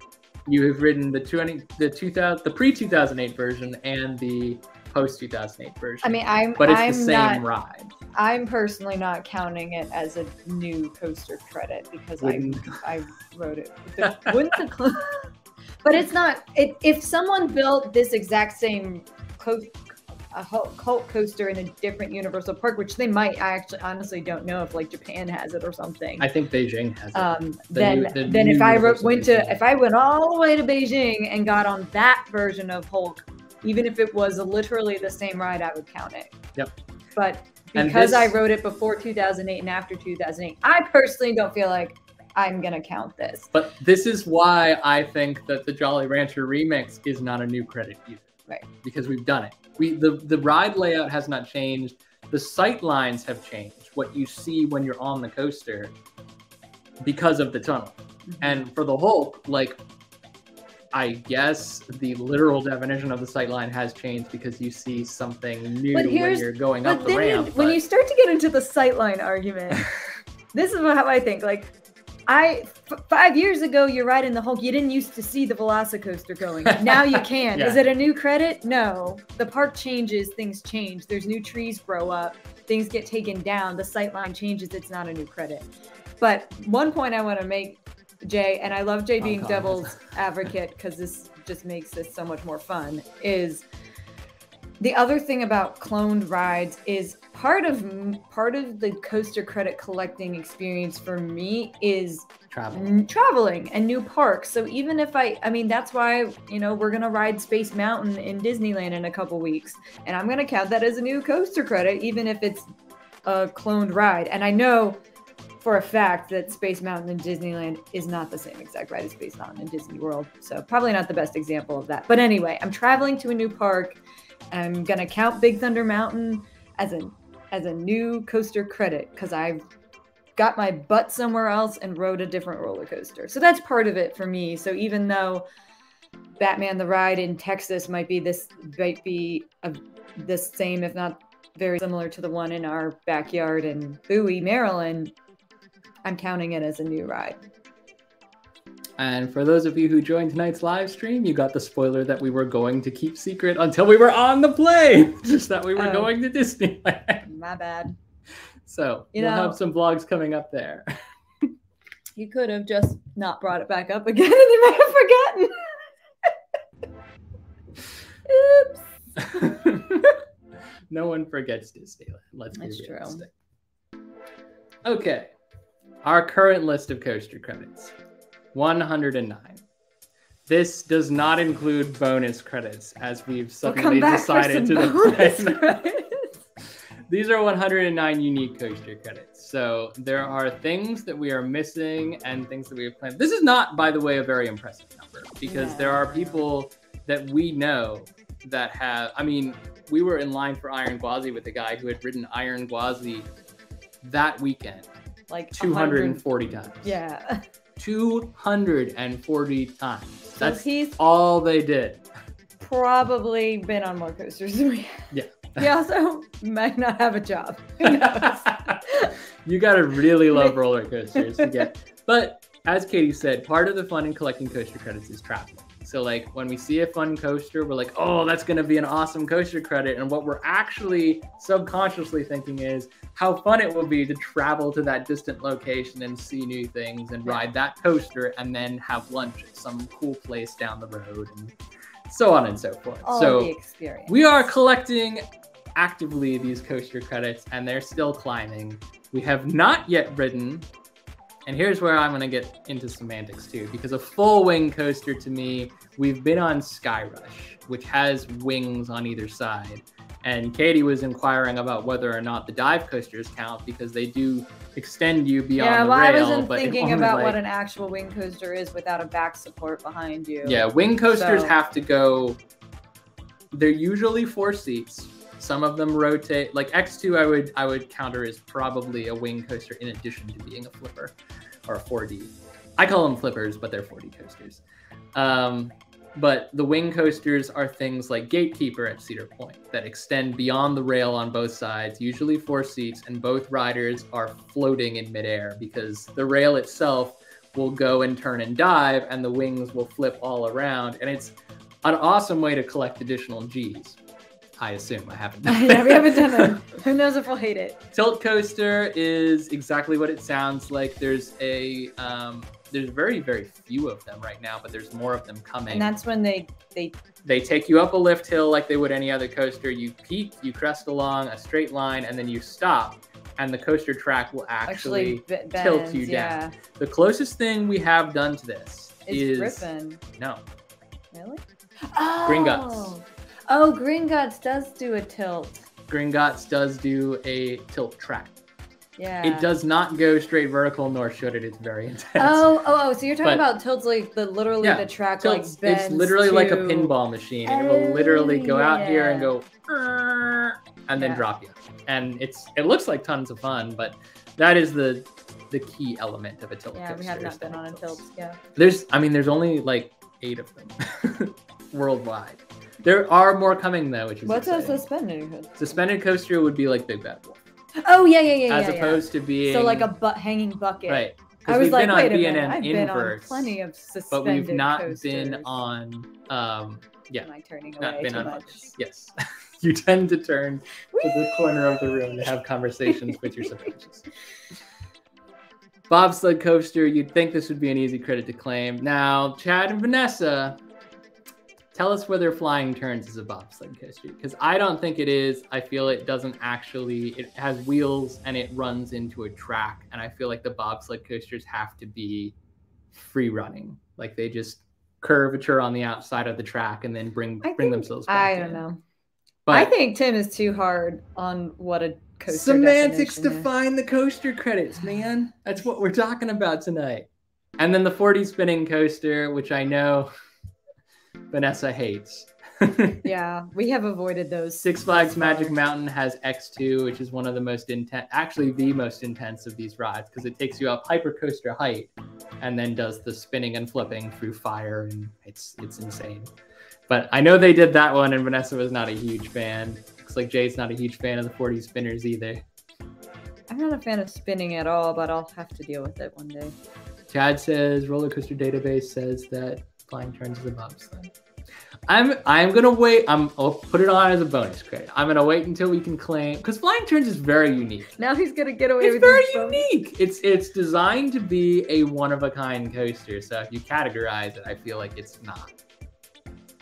You have ridden the 20 the 2000 the pre 2008 version and the post 2008 version. I mean, I'm. but it's I'm the same not. ride. I'm personally not counting it as a new coaster credit because I I wrote it. The- Wouldn't the cl- but it's not. It, if someone built this exact same co- a Hulk Hulk coaster in a different Universal Park, which they might, I actually honestly don't know if like Japan has it or something. I think Beijing has it. um, The then new- the then if I Universal went to if I went all the way to Beijing and got on that version of Hulk, even if it was literally the same ride, I would count it. Yep. But because I wrote it before 2008 and after 2008, I personally don't feel like I'm gonna count this. But this is why I think that the Jolly Rancher remix is not a new credit either. Because we've done it. We the the ride layout has not changed. The sight lines have changed. What you see when you're on the coaster because of the tunnel. Mm-hmm. And for the Hulk, like I guess the literal definition of the sight line has changed because you see something new But when you're going up But the then you- ramp. when you start to get into the sightline argument, this is how I think. Like, I f- five years ago you're riding the Hulk. You didn't used to see the Velocicoaster going. Now you can. Yeah. Is it a new credit? No. The park changes, things change. There's new trees grow up, things get taken down, the sight line changes. It's not a new credit. But one point I want to make, Jay, and I love Jay being devil's advocate because this just makes this so much more fun. Is the other thing about cloned rides is part of part of the coaster credit collecting experience for me is Travel. n- traveling and new parks. So even if I, I mean, that's why you know we're gonna ride Space Mountain in Disneyland in a couple weeks, and I'm gonna count that as a new coaster credit, even if it's a cloned ride. And I know for a fact that Space Mountain in Disneyland is not the same exact ride as Space Mountain in Disney World. So probably not the best example of that. But anyway, I'm traveling to a new park. I'm gonna count Big Thunder Mountain as a as a new coaster credit because I've got my butt somewhere else and rode a different roller coaster. So that's part of it for me. So even though Batman the ride in Texas might be this might be a, the same, if not very similar to the one in our backyard in Bowie, Maryland, I'm counting it as a new ride. And for those of you who joined tonight's live stream, you got the spoiler that we were going to keep secret until we were on the plane. Just that we were Oh. going to Disneyland. My bad. So You we'll know- have some vlogs coming up there. You could have just not brought it back up again and they might have forgotten. Oops. no one forgets Disneyland. Let's be That's true. Okay. Our current list of coaster credits 109. This does not include bonus credits, as we've We'll suddenly for decided to define. These are 109 unique coaster credits. So there are things that we are missing and things that we have planned. This is not, by the way, a very impressive number because there are people that we know that have. I mean, we were in line for Iron Gwazi with a guy who had ridden Iron Gwazi that weekend Like 240 times. Yeah. 240 times. So That's he's all they did. probably been on more coasters than we have. Yeah. He also might not have a job. You gotta really love roller coasters to get. But as Katie said, part of the fun in collecting coaster credits is traveling. So like when we see a fun coaster, we're like, oh, that's gonna be an awesome coaster credit. And what we're actually subconsciously thinking is how fun it will be to travel to that distant location and see new things and ride that coaster and then have lunch at some cool place down the road and so on and so forth. All so the experience. we are collecting actively these coaster credits and they're still climbing. We have not yet ridden, and here's where I'm going to get into semantics too, because a full wing coaster to me, we've been on Sky Rush, which has wings on either side. And Katie was inquiring about whether or not the dive coasters count because they do extend you beyond yeah, the well, I wasn't but thinking about like- what an actual wing coaster is without a back support behind you. Yeah, wing coasters So- have to go. They're usually four seats. Some of them rotate. Like X2, I would I would counter is probably a wing coaster in addition to being a flipper or a 4D. I call them flippers, but they're 4D coasters. Um, but the wing coasters are things like Gatekeeper at Cedar Point that extend beyond the rail on both sides, usually four seats, and both riders are floating in midair because the rail itself will go and turn and dive, and the wings will flip all around. And it's an awesome way to collect additional G's. I assume I haven't done yeah, we haven't done it. Who knows if we'll hate it? Tilt coaster is exactly what it sounds like. There's a um, there's very very few of them right now, but there's more of them coming. And that's when they they they take you up a lift hill like they would any other coaster. You peak, you crest along a straight line, and then you stop, and the coaster track will actually, actually. b- tilt bends, you down. yeah. The closest thing we have done to this Is is Griffon. no Really? Oh. Oh, Gringotts does do a tilt. Gringotts does do a tilt track. Yeah. It does not go straight vertical, nor should it. It's very intense. Oh, oh, oh! So you're talking But- about tilts like the literally Yeah, the track tilts. like bends it's literally like a pinball machine, and it will literally go out oh, here and go, and then Yeah. drop you. And it's it looks like tons of fun, but that is the the key element of a tilt Yeah, we have not been on a tilt. tilts. Yeah. There's, I mean, there's only like eight of them worldwide. There are more coming though, which is What's a suspended? coaster? suspended coaster would be like Big Bad Wolf, Oh yeah, yeah, yeah, as yeah, opposed to being So like a butt hanging bucket. right. I was we've like, been on a BNN minute. I've been on plenty of suspended but we've not coasters. been on. Um, yeah, Am I turning not away been too on much? focus. Yes, you tend to turn to the corner of the room to have conversations with your subconscious. Bobsled coaster, you'd think this would be an easy credit to claim. Now, Chad and Vanessa, tell us whether Flying Turns is a bobsled coaster because I don't think it is. I feel it doesn't actually. It has wheels and it runs into a track, and I feel like the bobsled coasters have to be free running, like they just curvature on the outside of the track and then bring I bring think- themselves. Back I don't in. know. But I think Tim is too hard on what a coaster semantics definition is. define the coaster credits, man. That's what we're talking about tonight. And then the 4D spinning coaster, which I know Vanessa hates. Yeah, we have avoided those. Six Flags Magic. Mountain has X2, which is one of the most intense, actually the most intense of these rides because it takes you up hypercoaster height and then does the spinning and flipping through fire, and it's it's insane. But I know they did that one, and Vanessa was not a huge fan. Looks like Jay's not a huge fan of the 4D spinners either. I'm not a fan of spinning at all, but I'll have to deal with it one day. Chad says Roller Coaster Database says that Flying Turns is a bobsled. I'm I'm gonna wait. I'm I'll put it on as a bonus credit. I'm gonna wait until we can claim because Flying Turns is very unique. Now he's gonna get away It's with very unique. It's it's designed to be a one of a kind coaster. So if you categorize it, I feel like it's not.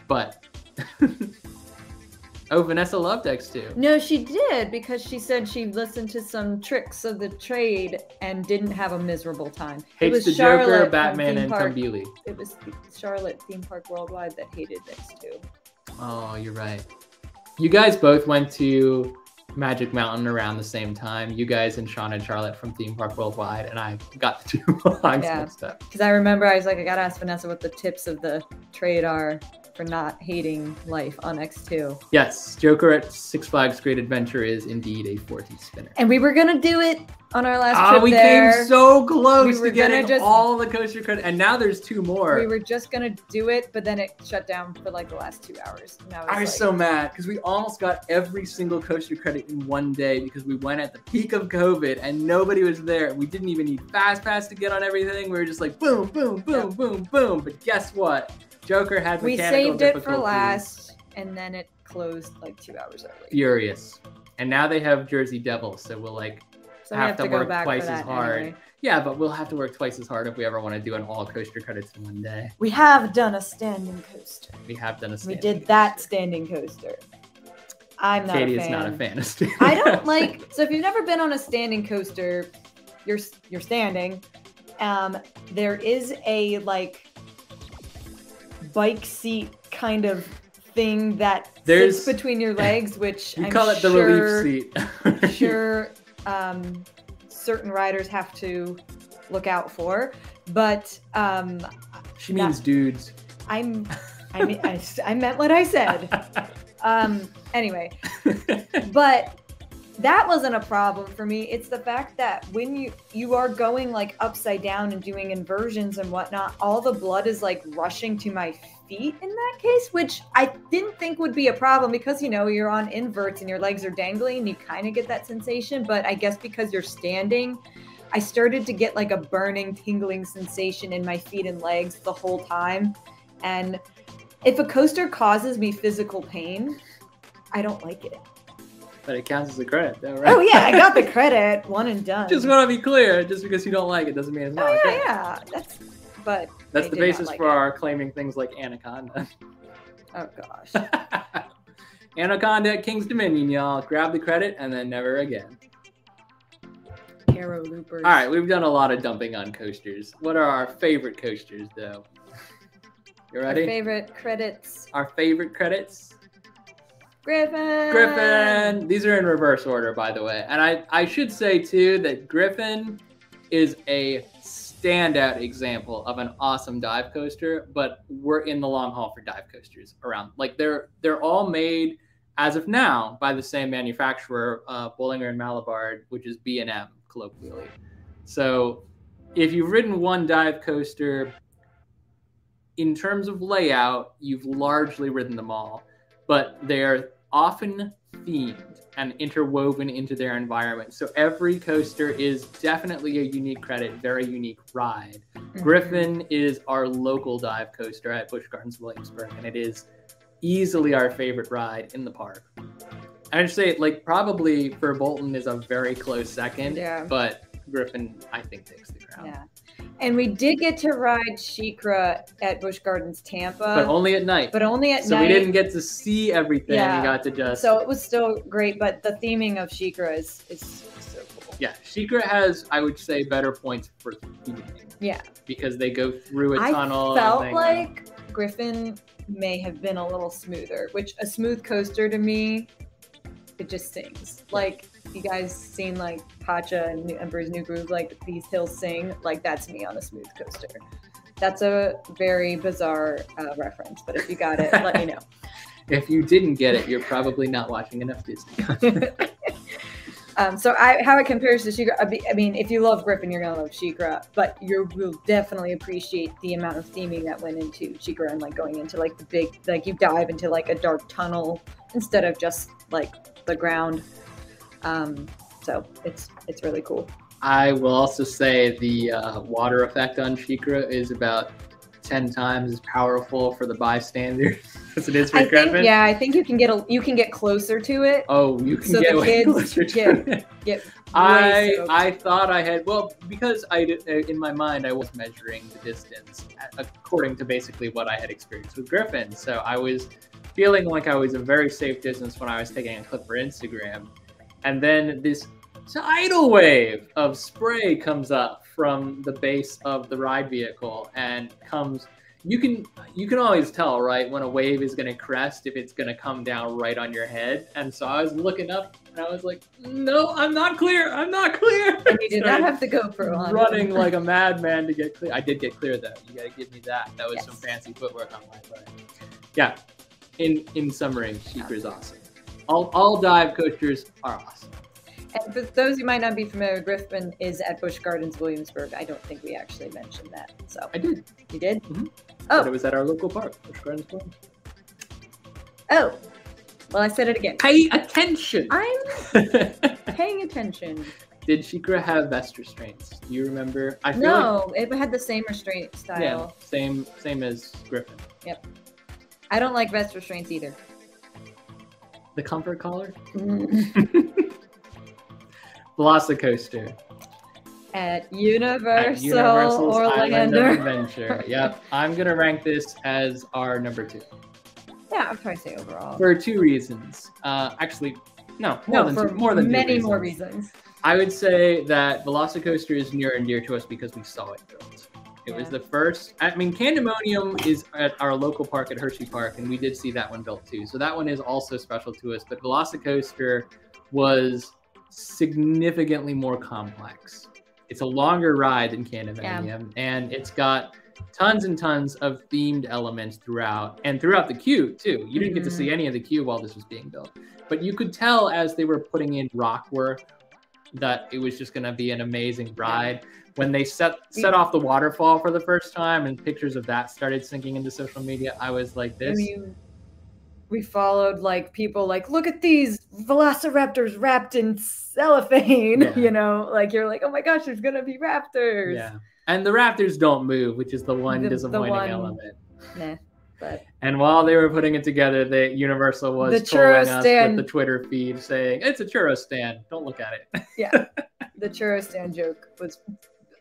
But oh, Vanessa loved X2. No, she did because she said she listened to some tricks of the trade and didn't have a miserable time. it was the Charlotte Joker, Batman, and Park. Tumbili. It was Charlotte Theme Park Worldwide that hated this too. Oh, you're right. You guys both went to Magic Mountain around the same time. You guys and Sean and Charlotte from Theme Park Worldwide, and I got the two lines Yeah. mixed up. Because I remember I was like, I gotta ask Vanessa what the tips of the trade are for not hating life on X2. Yes, Joker at Six Flags Great Adventure is indeed a 4D spinner. And we were gonna do it on our last Oh, trip we there. came so close We to getting just- all the coaster credit, and now there's two more. we were just gonna do it, but then it shut down for like the last two hours. And I was, I was like, so mad because we almost got every single coaster credit in one day because we went at the peak of COVID and nobody was there. We didn't even need Fast Pass to get on everything. We were just like boom, boom, boom, boom, boom. But guess what? Joker had we saved it for last, and then it closed like two hours early. Furious. And now they have Jersey Devils, so we'll like So we have have to to go work back twice as hard. anyway. yeah, but we'll have to work twice as hard if we ever want to do an all coaster credits in one day. We have done a standing coaster. We have done a We standing did that standing coaster. I'm not Katie a fan. is not a fan of standing. I don't like. So if you've never been on a standing coaster, you're you're standing. Um, there is a like bike seat kind of thing that There's- sits between your legs, which We I'm call it the sure, relief seat. sure um, certain riders have to look out for. But um, She means dudes. I'm. I mean, I, I meant what I said. Um, anyway, but that wasn't a problem for me. It's the fact that when you you are going like upside down and doing inversions and whatnot all the blood is like rushing to my feet in that case which i didn't think would be a problem because you know you're on inverts and your legs are dangling and you kind of get that sensation. But i guess because you're standing i started to get like a burning tingling sensation in my feet and legs the whole time. And if a coaster causes me physical pain i don't like it But it counts as a credit, though, right? Oh yeah, I got the credit, one and done. Just want to be clear. Just because you don't like it doesn't mean it's not. oh yeah, yeah. That's but That's the basis like for it. our claiming things like Anaconda. oh gosh. Anaconda at King's Dominion, y'all. Grab the credit and then never again. Arrow loopers. All right, we've done a lot of dumping on coasters. What are our favorite coasters, though? You Our ready? favorite credits. Our favorite credits? Griffon. Griffon. These are in reverse order, by the way. And I, I should say, too, that Griffon is a standout example of an awesome dive coaster, but we're in the long haul for dive coasters around. Like they're they're all made as of now by the same manufacturer, uh, Bolliger and Mabillard, which is B and M colloquially. So if you've ridden one dive coaster, in terms of layout, you've largely ridden them all, but they're often themed and interwoven into their environment. So every coaster is definitely a unique credit, very unique ride. Mm-hmm. Griffon is our local dive coaster at Busch Gardens Williamsburg, and it is easily our favorite ride in the park. I'd say like probably Verbolten is a very close second, Yeah. but Griffon I think takes the crown. Yeah. And we did get to ride SheiKra at Busch Gardens Tampa, But only at night. but only at so night. So we didn't get to see everything. Yeah. We got to just so it was still great, but the theming of SheiKra is, is so cool. yeah. SheiKra has I would say better points for theming Yeah. because they go through a I tunnel. I felt like Griffon may have been a little smoother, which a smooth coaster to me, it just sings. Like you guys seen like Pacha and New Emperor's New Groove, like these hills sing, like that's me on a smooth coaster. That's a very bizarre uh, reference, but if you got it, let me know. if you didn't get it, you're probably not watching enough Disney. um, so I, how it compares to SheiKra, I I mean, if you love Griffon, you're gonna love SheiKra, but you will definitely appreciate the amount of theming that went into SheiKra and like going into like the big, like you dive into like a dark tunnel instead of just like the ground. Um, so it's it's really cool. I will also say the uh, water effect on SheiKra is about 10 times as powerful for the bystander as it is for I think yeah, I think you can get a you can get closer to it. Oh, you can So get the kids closer to get it. Get I soaked. I thought I had well because I uh, in my mind I was measuring the distance according to basically what I had experienced with Griffon. So I was feeling like I was a very safe distance when I was taking a clip for Instagram, and then this tidal wave of spray comes up from the base of the ride vehicle and comes. You can you can always tell right when a wave is going to crest if it's going to come down right on your head. And so I was looking up and I was like, no, I'm not clear. I'm not clear. and you did not I- have the GoPro on. running like a madman to get clear. I did get clear though. You gotta give me that. That was Yes. some fancy footwork on my part. Yeah. In in summary, Sheikra is awesome. All all dive coasters are awesome. And for those who might not be familiar, Griffon is at Busch Gardens, Williamsburg. I don't think we actually mentioned that. So I did. you did? Mhm. Oh, But it was at our local park, Busch Gardens Park. oh. Well, I said it again. Pay attention. I'm paying attention. Did SheiKra have vest restraints? Do you remember? I feel like No, it had the same restraint style. yeah, style. same same as Griffon. Yep. I don't like vest restraints either. The comfort collar. Velocicoaster. at Universal, at Universal's Island of Orlando. Adventure. Yep, I'm gonna rank this as our number two yeah, I'm trying to say overall. for two reasons. Uh, actually, no, more no, than for two, more than many reasons. more reasons. I would say that Velocicoaster is near and dear to us because we saw it built. It was the first. I mean, Candymonium is at our local park at Hershey Park, and we did see that one built too. So that one is also special to us. But Velocicoaster was significantly more complex. It's a longer ride than Candymonium, and it's got tons and tons of themed elements throughout, and throughout the queue too. You didn't get to see mm-hmm. any of the queue while this was being built, but you could tell as they were putting in rock work that it was just going to be an amazing ride. When they set set off the waterfall for the first time and pictures of that started sinking into social media, I was like, I "This." mean, we followed like people like, look at these velociraptors wrapped in cellophane. Yeah. You know, like you're like, oh my gosh, there's gonna be raptors. yeah, and the Raptors don't move, which is the one The- the disappointing one- element. Nah, but And while they were putting it together, the Universal was The churro us stand- with the Twitter feed saying, "It's a churro stand. Don't look at it." Yeah. the churro stand joke was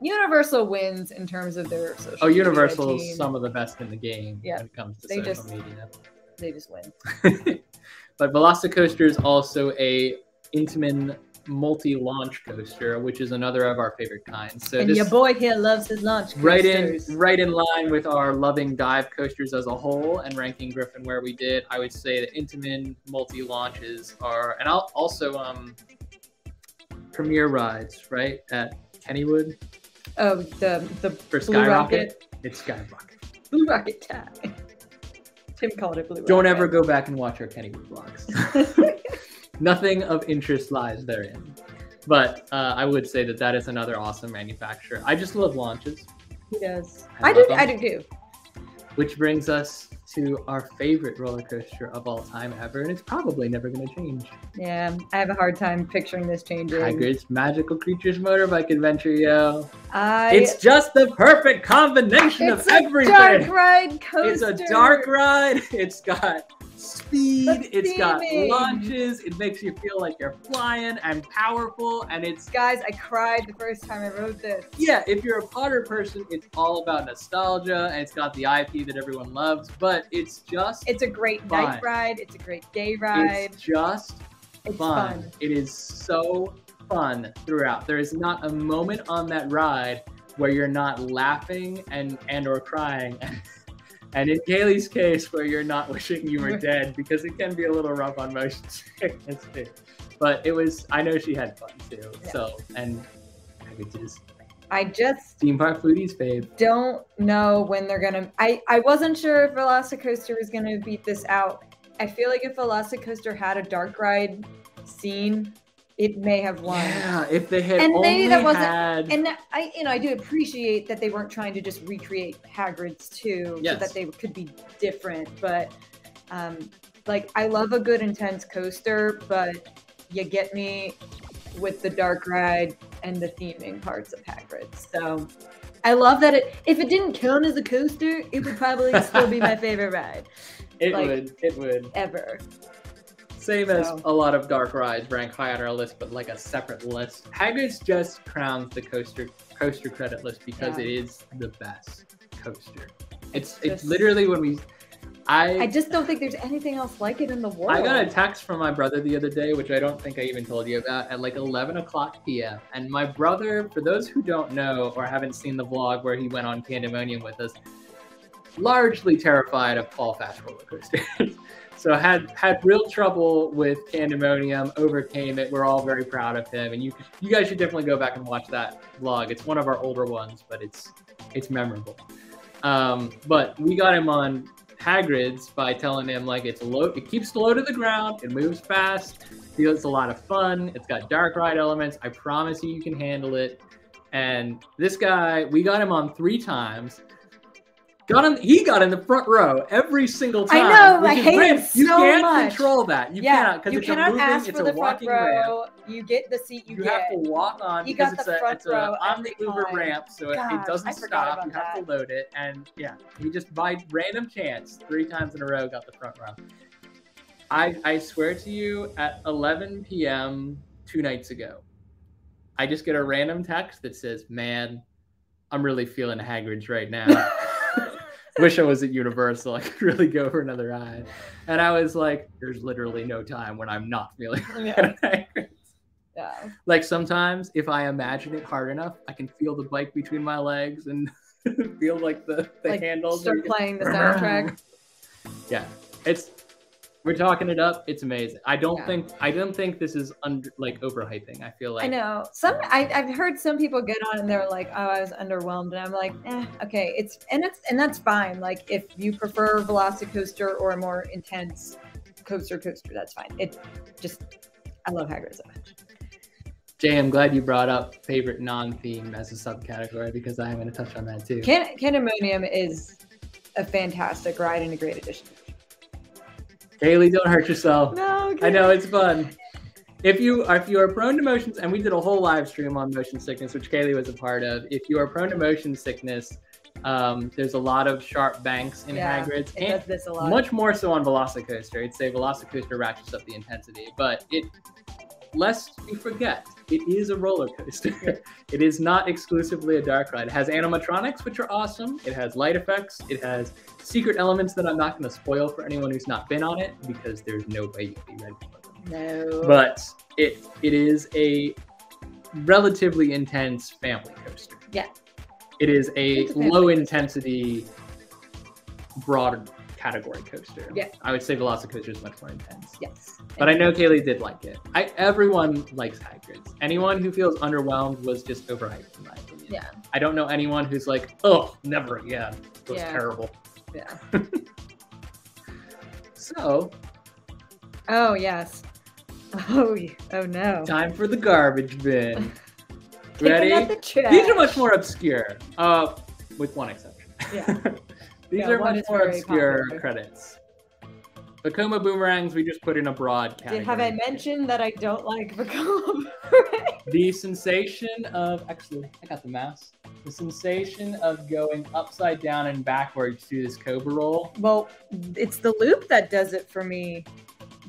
Universal wins in terms of their social. oh, media Universal is some of the best in the game Yeah. when it comes to They social just- media. They just win. but Velocicoaster is also a Intamin multi-launch coaster, which is another of our favorite kinds. So and this your boy here loves his lunch. right in right in line with our loving dive coasters as a whole and ranking Griffon where we did. I would say that Intamin multi-launches are, and I'll also um premier rides right at Kennywood Oh, the the for Blue Skyrocket. It's Skyrocket. Blue Rocket time. Tim called it Blue Don't Rocket. ever go back and watch our Kennywood vlogs. Nothing of interest lies therein. But uh, I would say that that is another awesome manufacturer. I just love launches. he does. I I, do. them. I do too. Which brings us to our favorite roller coaster of all time ever, and it's probably never going to change. Yeah, I have a hard time picturing this changing. Hagrid's Magical Creatures Motorbike Adventure, yo. I, It's just the perfect combination it's of a everything. dark ride coaster. It's a dark ride. It's got speed. The It's got launches. It makes you feel like you're flying and powerful. And it's Guys, I cried the first time I wrote this. yeah. If you're a Potter person, it's all about nostalgia and it's got the IP that everyone loves. But it's just It's a great Fun. night ride. It's a great day ride. it's just It's, fun. fun. It is so fun throughout. There is not a moment on that ride where you're not laughing and and or crying. And in Kaylee's case, where you're not wishing you were dead because it can be a little rough on motion sickness too. But it was, I know she had fun too. Yeah. So, and I could just I just theme park foodies, babe. don't know when they're gonna. I I wasn't sure if Velocicoaster was gonna beat this out. I feel like if Velocicoaster had a dark ride scene, it may have won. Yeah, if they had And only maybe that wasn't- had. And I, you know, I do appreciate that they weren't trying to just recreate Hagrid's too, Yes. so that they could be different. But, um, like, I love a good intense coaster, but you get me with the dark ride and the theming parts of Hagrid's. So, I love that it. If it didn't count as a coaster, it would probably still be my favorite ride it like- would, it would. ever. Same as a lot of dark rides rank high on our list, but like a separate list. Hagrid's just crowns the coaster coaster credit list because Yeah. it is the best coaster. It's It's it's just- literally when we I I just don't think there's anything else like it in the world. I got a text from my brother the other day, which I don't think I even told you about, at like 11 o'clock p.m. And my brother, for those who don't know or haven't seen the vlog where he went on Pandemonium with us, largely terrified of tall, fast roller coasters. so had had real trouble with Pandemonium, overcame it. We're all very proud of him, and you you guys should definitely go back and watch that vlog. It's one of our older ones, but it's it's memorable. Um, but we got him on Hagrid's by telling him like it's low, it keeps low to the ground, it moves fast, feels a lot of fun. It's got dark ride elements. I promise you, you can handle it. And this guy, we got him on three times. Got. He got in the front row every single time. I know, I hate great. it You can't much. control that. You yeah, cannot because you it's cannot a moving. ask it's for a the front walking ramp. You get the seat you, get. You, get. have to walk on He because got it's the a front it's a row on the Uber time. ramp, so it, it doesn't stop. You have that. to load it, and yeah, he just by random chance three times in a row got the front row. I I swear to you, at 11 p.m. two nights ago, I just get a random text that says, "Man, I'm really feeling Hagrid's right now." Wish I was at Universal. I could really go for another ride. And I was like, "There's literally no time when I'm not feeling Yeah. Yeah. Like sometimes, if I imagine it hard enough, I can feel the bike between my legs and feel like the, the Like, handles. Start are playing the soundtrack. Yeah, it's we're talking it up. It's amazing. I don't Yeah. think I don't think this is under like overhyping. I feel like I know some. I, I've heard some people get on and they're like, "Oh, I was underwhelmed," and I'm like, "Eh, okay, it's and it's and that's fine. Like if you prefer Velocicoaster or a more intense coaster coaster, that's fine. It just I love Hagrid so much. Jay, I'm glad you brought up favorite non-theme as a subcategory because I am going to touch on that too. Can Candymonium is a fantastic ride and a great addition. Kaylee, don't hurt yourself. No, I know it's fun. If you are if you are prone to motions, and we did a whole live stream on motion sickness, which Kaylee was a part of. If you are prone to motion sickness, um, there's a lot of sharp banks in Yeah, Hagrid's, and does this a lot. much more so on Velocicoaster. I'd say Velocicoaster ratchets up the intensity, but it lest we forget, it is a roller coaster. it is not exclusively a dark ride. It has animatronics, which are awesome. It has light effects. It has secret elements that I'm not going to spoil for anyone who's not been on it because there's no way you'd be ready for them. no. But it it is a relatively intense family coaster. Yeah. It is a It's a family low coaster. intensity, broad category coaster. Yeah. I would say Velocicoaster is much more intense. yes. But I know Kaylee did like it. I everyone likes Hagrid's. Anyone who feels underwhelmed was just overhyped in my opinion. Yeah. I don't know anyone who's like, oh, never again. It was Yeah. terrible. Yeah. So Oh yes. Oh oh no. time for the garbage bin. Ready? the. These are much more obscure, uh, with one exception. Yeah. These Yeah, are much more obscure popular. credits. Vekoma boomerangs we just put in a broad category. Did, have I mentioned that I don't like Vekoma? the sensation of actually I got the mouse. The sensation of going upside down and backwards through this cobra roll. well, it's the loop that does it for me.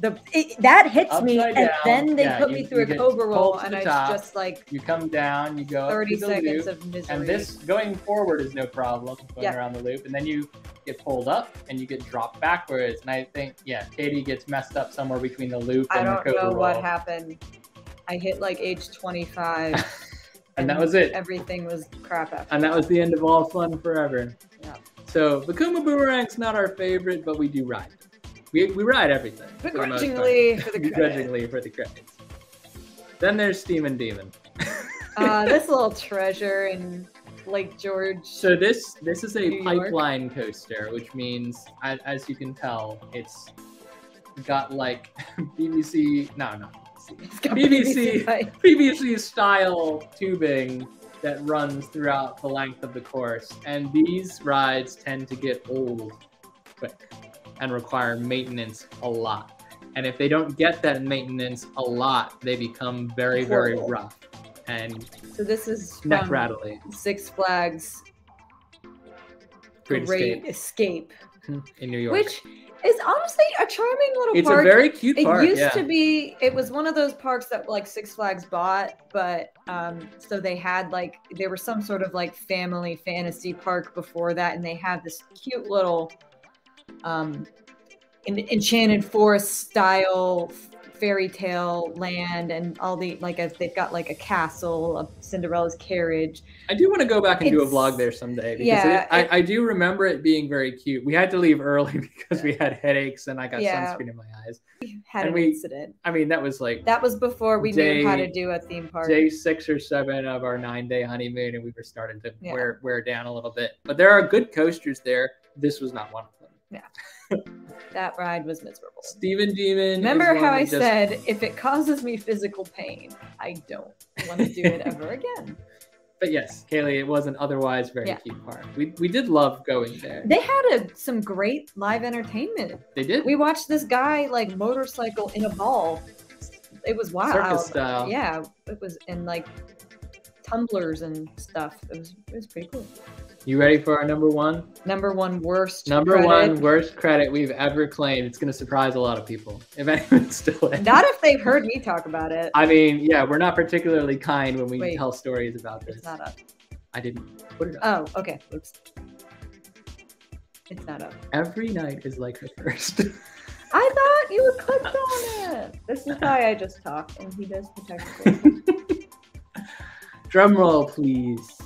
The it, that hits me, Upside and then they yeah, put you- me through a cobra roll, and the I just like You come down, you go up 30 to the seconds loop, of misery. and this going forward is no problem going Yeah. around the loop, and then you get pulled up and you get dropped backwards. And I think yeah, Katie gets messed up somewhere between the loop I and the don't cobra know roll. what happened. I hit like age 25, And that was it. Everything was crap after. and that was the end of all fun forever. Yeah. So the Vekoma Boomerang's not our favorite, but we do ride. We, we ride everything. for begrudgingly for the credit. begrudgingly for the credits. Then there's Steamin' Demon. Uh, this little treasure in Lake George. so this this is a New York. pipeline coaster, which means, as, as you can tell, it's got like BBC. No, no. It's got BBC. pipe. PVC style tubing that runs throughout the length of the course. And these rides tend to get old quick and require maintenance a lot. And if they don't get that maintenance a lot, they become very, very Horrible. rough and So this is neck rattly. Six Flags Great Great Escape Escape, in New York. which is honestly a charming little it's park. a very cute it park. used yeah. to be it was one of those parks that like six flags bought but um so they had like there was some sort of like family fantasy park before that and they had this cute little um en- enchanted forest style fairy tale land and all the like a, they've got like a castle a cinderella's carriage I do want to go back and do a vlog there someday because yeah, it, I, it- I do remember it being very cute. We had to leave early because we had headaches and I got Yeah. sunscreen in my eyes. had And an we- incident I mean, that was like that was before we knew how to do a theme park day six or seven of our nine day honeymoon, and we were starting to Yeah. wear wear down a little bit. But there are good coasters there. This was not one of them. that ride was miserable Steamin' Demon. Remember how I just- said if it causes me physical pain, I don't want to do it ever again. But yes, Kaylee, it was an otherwise very Yeah. cute park. We we did love going there. They had a, some great live entertainment. They did. We watched this guy like motorcycle in a ball. It was wild. Circus style. Yeah, it was in like tumblers and stuff. It was it was pretty cool. You ready for our number one? Number one worst. Number credit. one worst credit we've ever claimed. It's going to surprise a lot of people, if anyone's still in. Not if they've heard me talk about it. I mean, yeah, we're not particularly kind when we Wait. tell stories about this. It's not up. I didn't put it up. Oh, okay. Oops. It's not up. Every night is like the first. I thought you would clicked on it. This is why I just talk and he does the technical. Drum roll, please.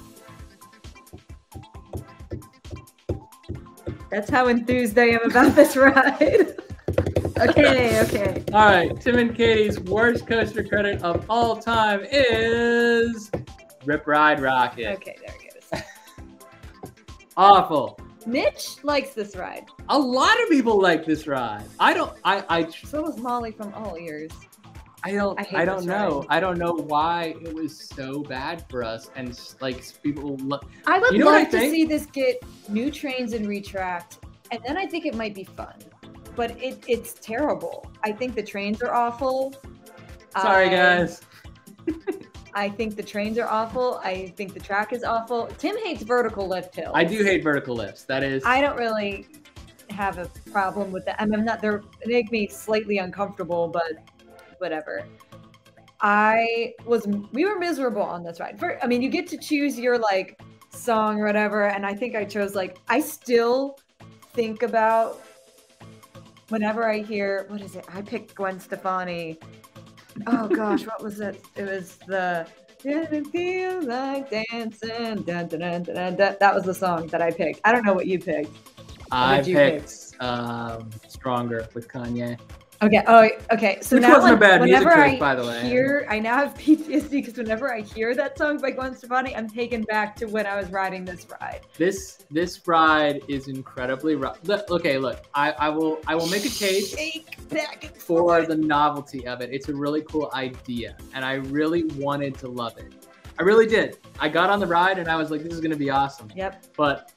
That's how enthused I am about this ride. okay, okay. All right, Tim and Katie's worst coaster credit of all time is Rip Ride Rockit. Okay, there it goes. Awful. Mitch likes this ride. A lot of people like this ride. I don't. I. I. So was Molly from All Ears. I don't. I I, don't know. ride. I don't know why it was so bad for us. And like people. Lo- I would You know love I to think? see this get new trains and retract, and then I think it might be fun. But it, it's terrible. I think the trains are awful. Sorry, I- guys. I think the trains are awful. I think the track is awful. Tim hates vertical lift hills. I do hate vertical lifts. That is. I don't really have a problem with that. I mean, I'm not. They're they make me slightly uncomfortable, but whatever. I was. We were miserable on this ride. For, I mean, you get to choose your like song or whatever, and I think I chose like. I still think about whenever I hear what is it? I picked Gwen Stefani. Oh gosh, what was it? It was the. Didn't feel like dancing. Dun, dun, dun. That was the song that I picked. I don't know what you picked. I did you pick? picked um, Stronger with Kanye. Okay. Oh, okay. So Which now wasn't a bad music choice, I by the way. hear, I now have PTSD because whenever I hear that song by Gwen Stefani, I'm taken back to when I was riding this ride. This this ride is incredibly rough. Look, okay, look. I, I will I will make a case for the novelty of it. It's a really cool idea, and I really wanted to love it. I really did. I got on the ride and I was like, "This is gonna be awesome." Yep. But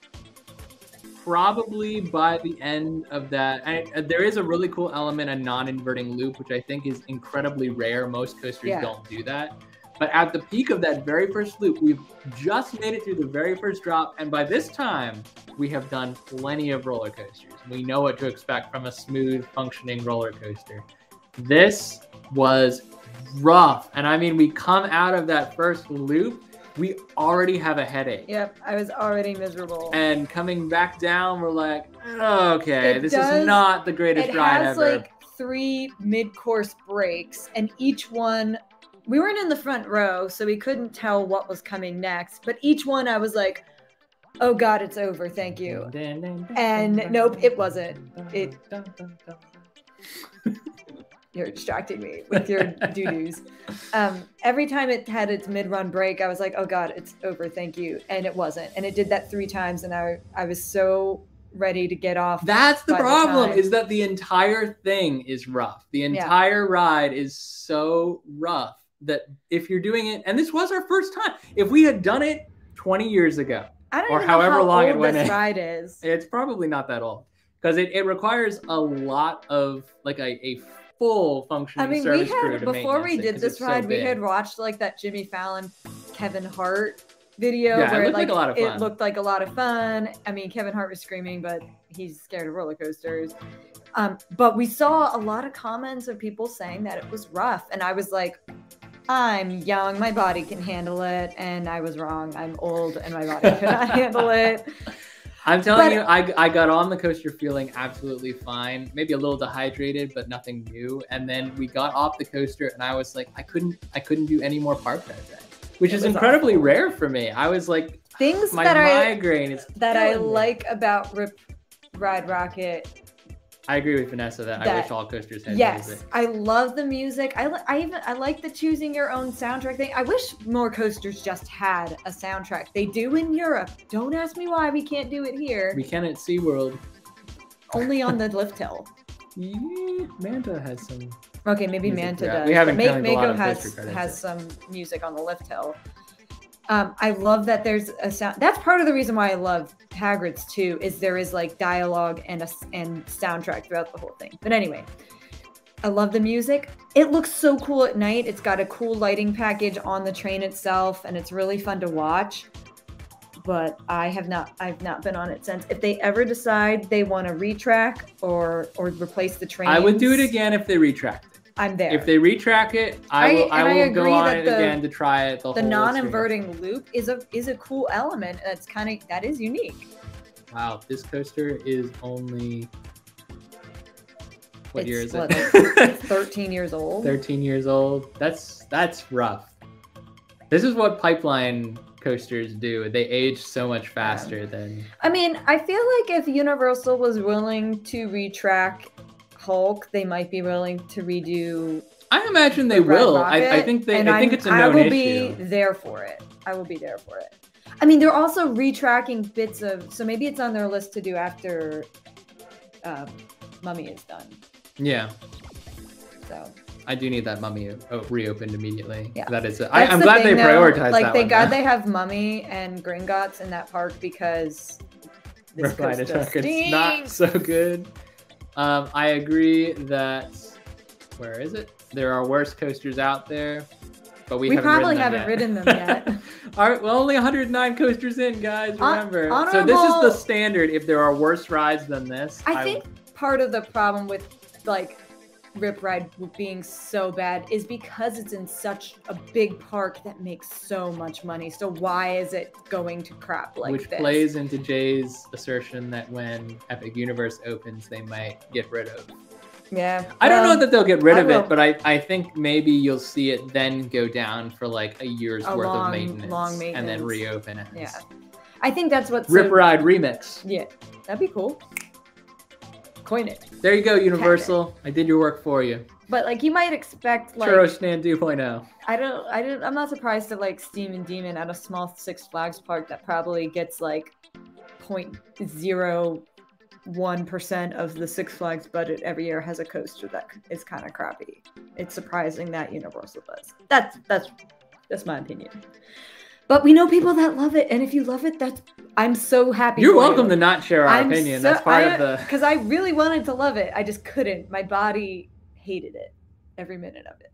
probably by the end of that, I, uh, there is a really cool element, a non-inverting loop, which I think is incredibly rare. Most coasters Yeah. don't do that. But at the peak of that very first loop, we've just made it through the very first drop, and by this time, we have done plenty of roller coasters. We know what to expect from a smooth, functioning roller coaster. This was rough, and I mean, we come out of that first loop, we already have a headache. Yep, I was already miserable. And coming back down, we're like, okay, It this does- is not the greatest ride ever. it has like three mid-course breaks, and each one we weren't in the front row, so we couldn't tell what was coming next. But each one, I was like, "Oh God, it's over. Thank you." And nope, it wasn't. It- You're distracting me with your doo-doos. Um, every time it had its mid-run break, I was like, "Oh God, it's over. Thank you." And it wasn't. And it did that three times, and I I was so ready to get off. That's the by the problem is that the entire thing is rough. The entire ride is so rough that if you're doing it, and this was our first time, if we had done it 20 years ago, I don't or however how long it went this in. ride is. it's probably not that old because it, it requires a lot of like a, a full functioning I mean, we had before we did this it's so ride, we had watched like that Jimmy Fallon, Kevin Hart video Yeah, it where looked like a lot of it fun. looked like a lot of fun. I mean, Kevin Hart was screaming, but he's scared of roller coasters. Um, but we saw a lot of comments of people saying that it was rough, and I was like, I'm young, my body can handle it, and I was wrong. I'm old, and my body cannot handle it. I'm telling But- you, I, I got on the coaster feeling absolutely fine, maybe a little dehydrated, but nothing new. And then we got off the coaster, and I was like, I couldn't, I couldn't do any more park that day, which is incredibly awful. rare for me. I was like, Things my that I migraine is that I like about Rip Ride Rockit I agree with Vanessa that, I wish all coasters had Yes, music. I love the music. I, li- I even I like the choosing your own soundtrack thing. I wish more coasters just had a soundtrack. They do in Europe. Don't ask me why we can't do it here. We can at SeaWorld. Only on the lift hill. Yeah, Manta has some. Okay, maybe Manta throughout. does. We haven't but Ma- counted a lot Mako of has has some music on the lift hill. Um, I love that there's a sound. That's part of the reason why I love Hagrid's too. Is there is like dialogue and a and soundtrack throughout the whole thing. But anyway, I love the music. It looks so cool at night. It's got a cool lighting package on the train itself, and it's really fun to watch. But I have not I've not been on it since. If they ever decide they want to retrack or or replace the train, I would do it again if they retract it. I'm there. If they retrack it, I I- will. I, I will agree go on it the- again to try it. The, the non-inverting loop is a is a cool element that's kind of that is unique. Wow, this coaster is only. What It's year is it? 13 years old. 13 years old. That's that's rough. This is what pipeline coasters do. They age so much faster than. I mean, I feel like if Universal was willing to retrack Hulk, they might be willing to redo. I imagine they Red will. I, I think they. and I think I'm- it's a I known will issue. be there for it. I will be there for it. I mean, they're also retracking bits of. So maybe it's on their list to do after um, Mummy is done. Yeah, So I do need that mummy oh, reopened immediately. Yeah. that is. I, I'm the glad they though. prioritized Like, that thank one, God they have Mummy and Gringotts in that park because this Attack, It's not so good. Um, I agree that where is it? There are worse coasters out there, but we, We haven't probably ridden haven't ridden them yet. All right, well, only 109 coasters in, guys. Hon- Remember. so this is the standard. If there are worse rides than this, I think part of the problem with like Rip Ride being so bad is because it's in such a big park that makes so much money. So why is it going to crap like which this? plays into Jay's assertion that when Epic Universe opens, they might get rid of. yeah. I don't know that they'll get rid I of will- it, but I, I think maybe you'll see it then go down for like a year's A worth long- of maintenance, long and then reopen it. Yeah. I think that's what's Rip so, Ride Remix. Yeah, that'd be cool. Coin it. There you go, Universal. I did your work for you. But like you might expect like Churro Stand 2.0. I don't I don't I'm not surprised that like Steamin' Demon at a small Six Flags park that probably gets like 0.01 percent of the Six Flags budget every year has a coaster that is kind of crappy. It's surprising that Universal does. That's that's that's my opinion. But we know people that love it, and if you love it, that's I'm so happy. You're welcome you. to not share our opinion. That's part of the. because I really wanted to love it. I just couldn't. My body hated it every minute of it.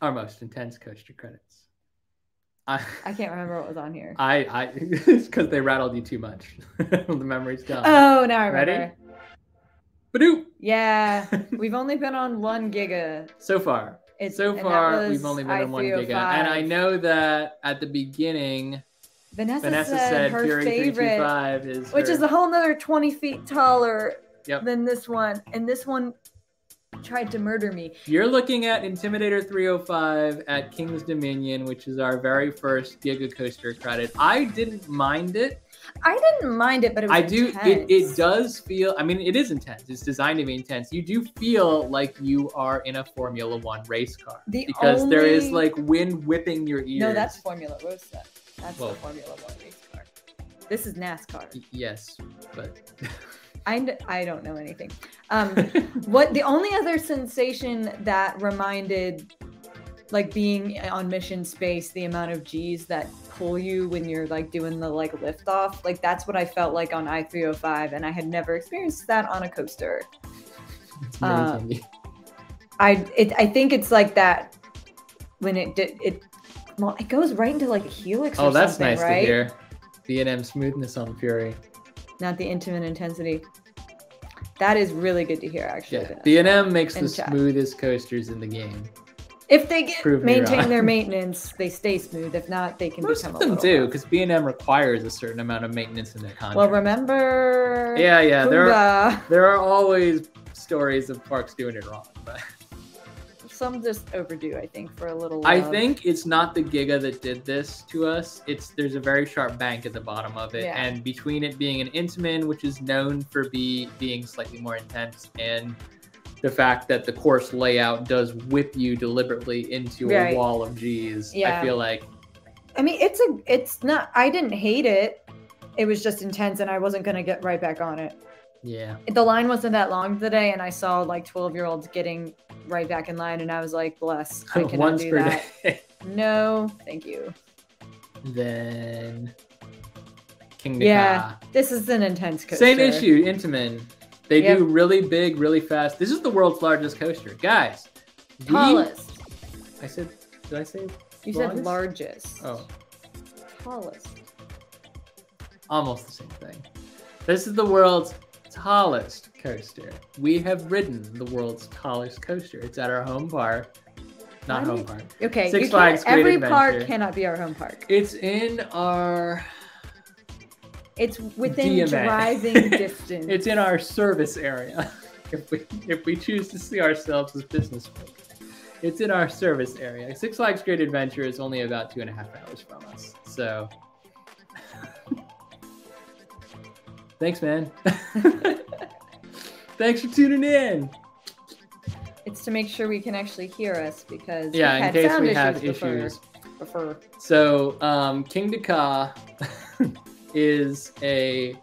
Our most intense coaster credits. I I can't remember what was on here. I I it's because they rattled you too much. the memory's gone. Oh, now I remember. Ready? Badoo! Yeah, we've only been on one giga. So far. It's, so far, we've only been on one giga. I-305. And I know that at the beginning, Vanessa, Vanessa said, said her Fury favorite, 325 is. which her- is a whole nother 20 feet taller Yep. than this one. And this one tried to murder me. You're looking at Intimidator 305 at King's Dominion, which is our very first Giga Coaster credit. I didn't mind it. I didn't mind it, but it was I do. It, it does feel. I mean, it is intense. It's designed to be intense. You do feel like you are in a Formula One race car The because there is like wind whipping your ears. No, that's Formula Rosa. That's the Formula One race car. This is NASCAR. Yes, but I, I don't know anything. Um, what the only other sensation that reminded like being on mission space the amount of g's that pull you when you're like doing the like lift off like that's what i felt like on i305 and i had never experienced that on a coaster Uh, i it, i think it's like that when it did it well it goes right into like a helix oh, that's nice right to hear. B and M smoothness on Fury. not the Intamin intensity that is really good to hear actually Yeah. B and M makes the chat. smoothest coasters in the game. If they get maintain their maintenance they stay smooth if not they can Most become of them little do because B and M requires a certain amount of maintenance in their contract. well remember yeah, yeah, there are there are always stories of parks doing it wrong, but. some just overdue i think for a little I think it's not the Giga that did this to us. It's there's a very sharp bank at the bottom of it, Yeah. and between it being an Intamin, which is known for be being slightly more intense, and the fact that the course layout does whip you deliberately into Right. a wall of G's, I feel like i mean it's a it's not i didn't hate it. It was just intense and i wasn't going to get right back on it. Yeah, the line wasn't that long today and i saw like 12 year olds getting right back in line and i was like bless i cannot once do per that. day. no thank you. Then King Yeah, this is an intense coaster. Same issue, Intamin. They Yep. do really big, really fast. This is the world's largest coaster, guys. tallest I said, did I say you said largest Oh, tallest almost the same thing. This is the world's tallest coaster. We have ridden the world's tallest coaster. It's at our home park. Not Why home park. okay Six Flags Great every park cannot be our home park It's in our it's within DMA. driving distance it's in our service area. if we if we choose to see ourselves as business folk. It's in our service area. Six Flags Great Adventure is only about two and a half hours from us. So thanks, man. thanks for tuning in. It's to make sure we can actually hear us because Yeah, in had case sound we have before- issues. before. So, um, Kingda Ka is a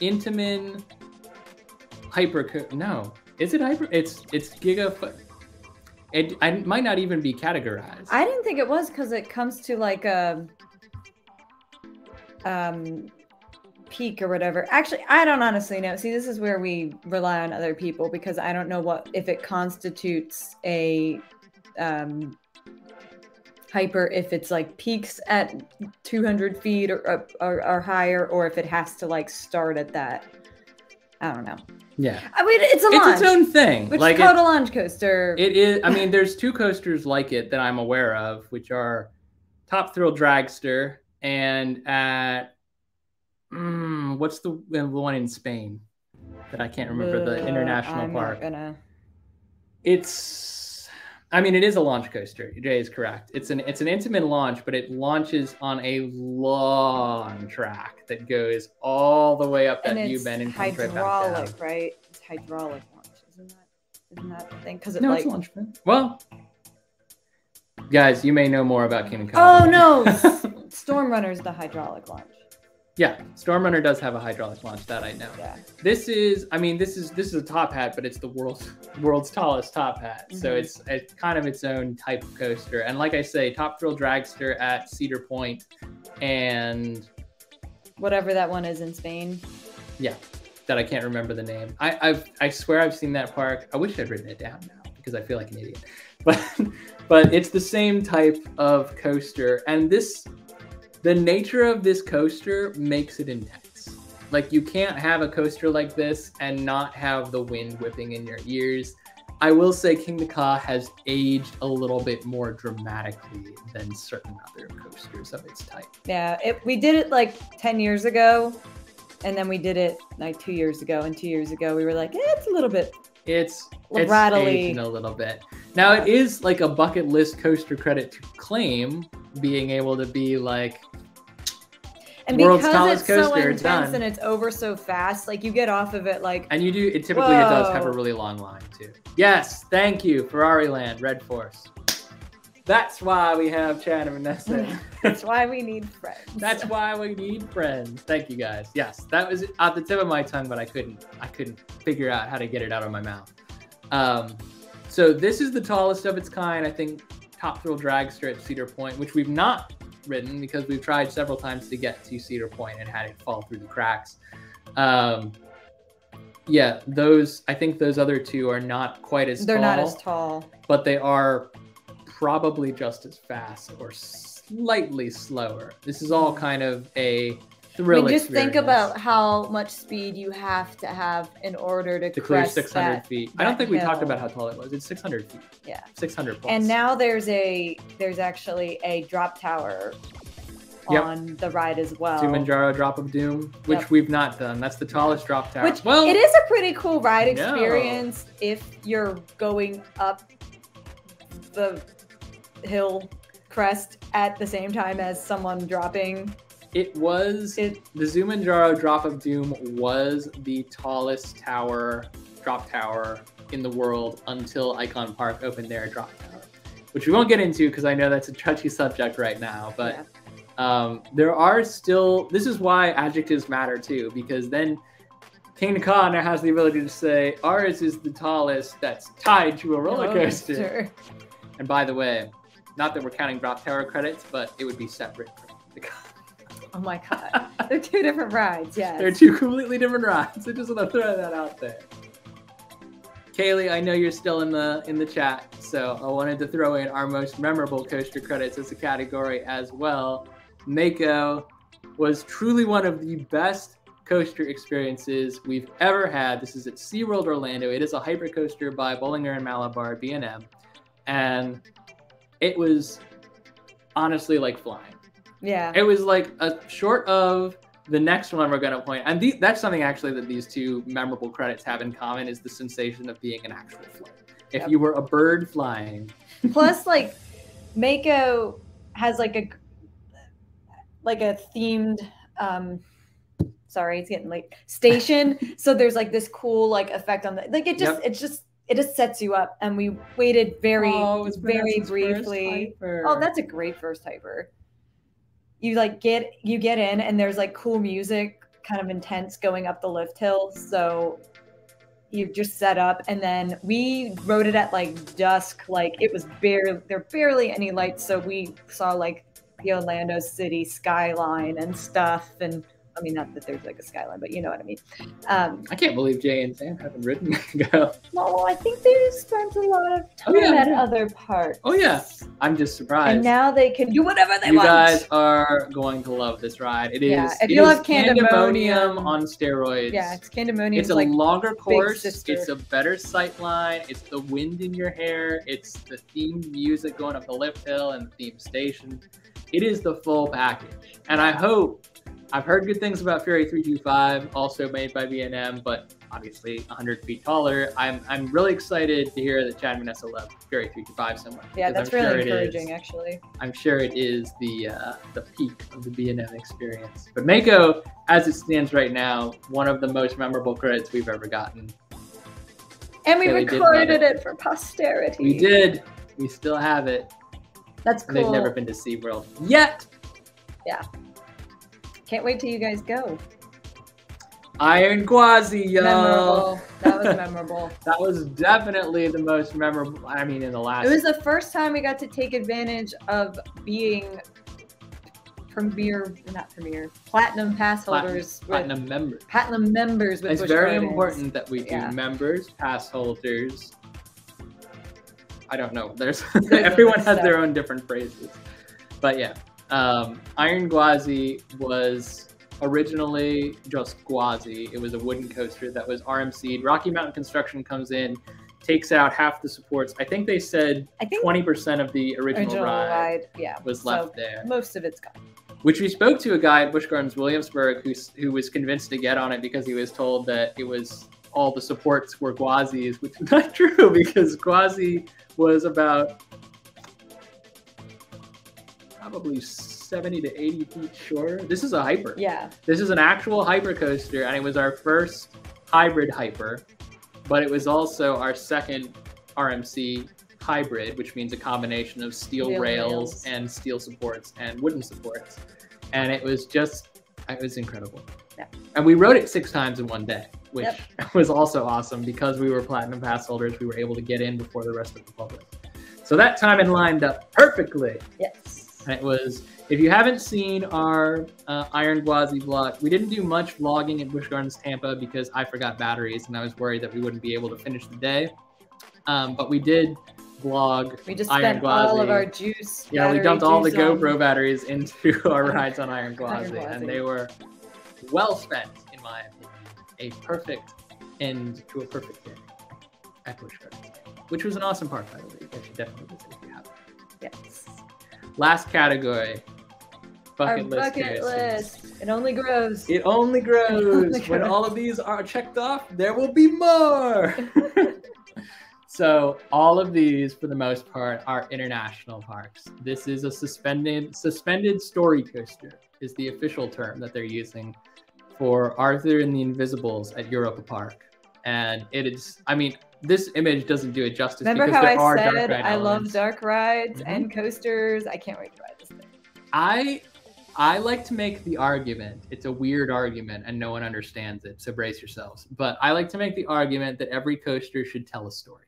Intamin hyper. No, is it hyper? It's it's giga. It I might not even be categorized. I didn't think it was because it comes to like a um peak or whatever. Actually, I don't honestly know. See, this is where we rely on other people because I don't know what if it constitutes a um hyper if it's like peaks at 200 feet or, or, or higher or if it has to like start at that i don't know yeah, i mean it's a it's launch its own thing. which like is called a launch coaster it, it is. I mean, there's two coasters like it that I'm aware of, which are Top Thrill Dragster and at mm, what's the, the one in Spain that I can't remember the Uh, international I'm park. gonna It's I mean it is a launch coaster. Jay is correct. It's an it's an Intamin launch, but it launches on a long track that goes all the way up that and U bend and comes right back hydraulic down. right it's hydraulic launch isn't that isn't that the thing because it No, like it's launch pad. Well, guys, you may know more about King oh no no! storm runner's the hydraulic launch Yeah, Stormrunner does have a hydraulic launch that I know. Yeah. This is, I mean, this is this is a top hat, but it's the world's world's tallest top hat. So Mhm. it's it's kind of its own type of coaster. And like I say, Top Thrill Dragster at Cedar Point, and Whatever that one is in Spain. Yeah, that I can't remember the name. I I've, I swear I've seen that park. I wish I'd written it down now because I feel like an idiot. But but it's the same type of coaster, and this the nature of this coaster makes it intense. Like you can't have a coaster like this and not have the wind whipping in your ears. I will say Kingda Ka has aged a little bit more dramatically than certain other coasters of its type. Yeah, it, we did it like 10 years ago, and then we did it like two years ago. And two years ago, we were like, eh, it's a little bit. It's it's Rattly. aging a little bit. Now it is like a bucket list coaster credit to claim being able to be like And World's because tallest it's so intense done. and it's over so fast, like you get off of it like, and you do it typically it does have a really long line too. Yes, thank you, Ferrari Land, Red Force. That's why we have Chad and Vanessa. that's why we need friends. That's why we need friends. Thank you guys. Yes, that was at the tip of my tongue, but I couldn't I couldn't figure out how to get it out of my mouth. Um, so this is the tallest of its kind. I think Top Thrill Dragster at Cedar Point, which we've not ridden because we've tried several times to get to Cedar Point and had it fall through the cracks. Um, yeah, those I think those other two are not quite as They're tall not as tall. but they are probably just as fast or slightly slower. This is all kind of a I mean, just think about how much speed you have to have in order to, to clear crest 600 that. feet. I don't think we talked about how tall it was. It's 600 feet. Yeah. 600 plus. And now there's a there's actually a drop tower Yep. on the ride as well. Zumanjaro Drop of Doom, which Yep. we've not done. That's the tallest drop tower. Which well, it is a pretty cool ride No. experience if you're going up the hill crest at the same time as someone dropping it was it. the Zumanjaro Drop of Doom was the tallest tower, drop tower in the world until Icon Park opened their drop tower, which we won't get into because I know that's a touchy subject right now. But Yeah. um, there are still. This is why adjectives matter too, because then Kingda Ka now has the ability to say ours is the tallest that's tied to a roller coaster. Coaster. And by the way, not that we're counting drop tower credits, but it would be separate from the. Oh my god. They're two different rides, yes. They're two completely different rides. I just want to throw that out there. Kaylee, I know you're still in the in the chat, so I wanted to throw in our most memorable coaster credits as a category as well. Mako was truly one of the best coaster experiences we've ever had. This is at SeaWorld Orlando. It is a hypercoaster by Bolliger and Mabillard B&M, and it was honestly like flying. Yeah. It was like a short of the next one we're going to point, and the, that's something actually that these two memorable credits have in common is the sensation of being an actual flight. If Yep. you were a bird flying, Plus, like, Mako has like a like a themed um sorry, it's getting late. Station. so there's like this cool like effect on the like it just Yep. it just it just sets you up and we waited very Oh, it was very Vanessa's first briefly. Oh, that's a great first hyper. You like get you get in and there's like cool music, kind of intense going up the lift hill. So you just set up and then we rode it at like dusk. Like it was barely there barely any lights. So we saw like the Orlando city skyline and stuff. And I mean not that there's like a skyline, but you know what I mean. Um I can't believe Jay and Sam haven't ridden Go. well, I think they spent a lot of time Oh, yeah. at other parts. Oh yeah, I'm just surprised. And now they can do whatever they you want. You guys are going to love this ride. It is. Yeah, if it you is love Candymonium- on steroids. Yeah, it's Candymonium. It's a like longer course. It's a better sight line. It's the wind in your hair. It's the theme music going up the lift hill and the theme station. It is the full package. And I hope I've heard good things about Fury 325, also made by B&M, but obviously 100 feet taller. I'm I'm really excited to hear that Chad Vanessa love Fury 325 so much. yeah, that's I'm really sure it is. encouraging, actually. I'm sure it is the uh, the peak of the B&M experience. But Mako, as it stands right now, one of the most memorable credits we've ever gotten. And we recorded it. for posterity. We did. We still have it. That's And they've never been to SeaWorld yet. Yeah. Can't wait till you guys go. Iron Gwazi, yo. Memorable. That was memorable. that was definitely the most memorable. I mean, in the last. It was the first time we got to take advantage of being premier, not premier, platinum pass holders, with- platinum members. platinum members with It's very important that we do Yeah. members, pass holders. I don't know. There's everyone has their own different phrases, but yeah, um, Iron Gwazi was originally just Gwazi. It was a wooden coaster that was RMC'd. Rocky Mountain Construction comes in, takes out half the supports. I think they said I think twenty percent of the original, original ride, ride, yeah, was so left there. Most of it's gone. Which we spoke to a guy at Busch Gardens Williamsburg who who was convinced to get on it because he was told that it was all the supports were Gwazis, which is not true because Gwazi was about probably 70 to 80 feet shorter. This is a hyper. Yeah, This is an actual hyper coaster, and it was our first hybrid hyper, but it was also our second RMC hybrid, which means a combination of steel Steel rails, rails. and steel supports and wooden supports. And it was just, it was incredible. Yeah. And we rode it six times in one day, which Yep. was also awesome because we were platinum pass holders. We were able to get in before the rest of the public. So that timing lined up perfectly. yes. It was, if you haven't seen our uh, Iron Gwazi vlog, we didn't do much vlogging at Busch Gardens Tampa because I forgot batteries and I was worried that we wouldn't be able to finish the day. Um, but we did vlog. We just Iron spent all of our juice. Yeah, we dumped all the juice on- GoPro batteries into our rides on Iron Gwazi, and they were well spent, in my opinion. A perfect end to a perfect day at Busch Gardens, which was an awesome park, by the way. You should definitely visit if you haven't. Yes. Last category bucket our list. bucket list. It only grows. It only grows. only When grows. all of these are checked off, there will be more. so all of these, for the most part, are international parks. This is a suspended suspended story coaster is the official term that they're using for Arthur and the Invisibles at Europa Park. And it is, I mean, this image doesn't do it justice Remember because how there I are dark said ride I love dark rides Mhm. and coasters? I can't wait to ride this thing. I I like to make the argument. It's a weird argument and no one understands it, so brace yourselves. But I like to make the argument that every coaster should tell a story.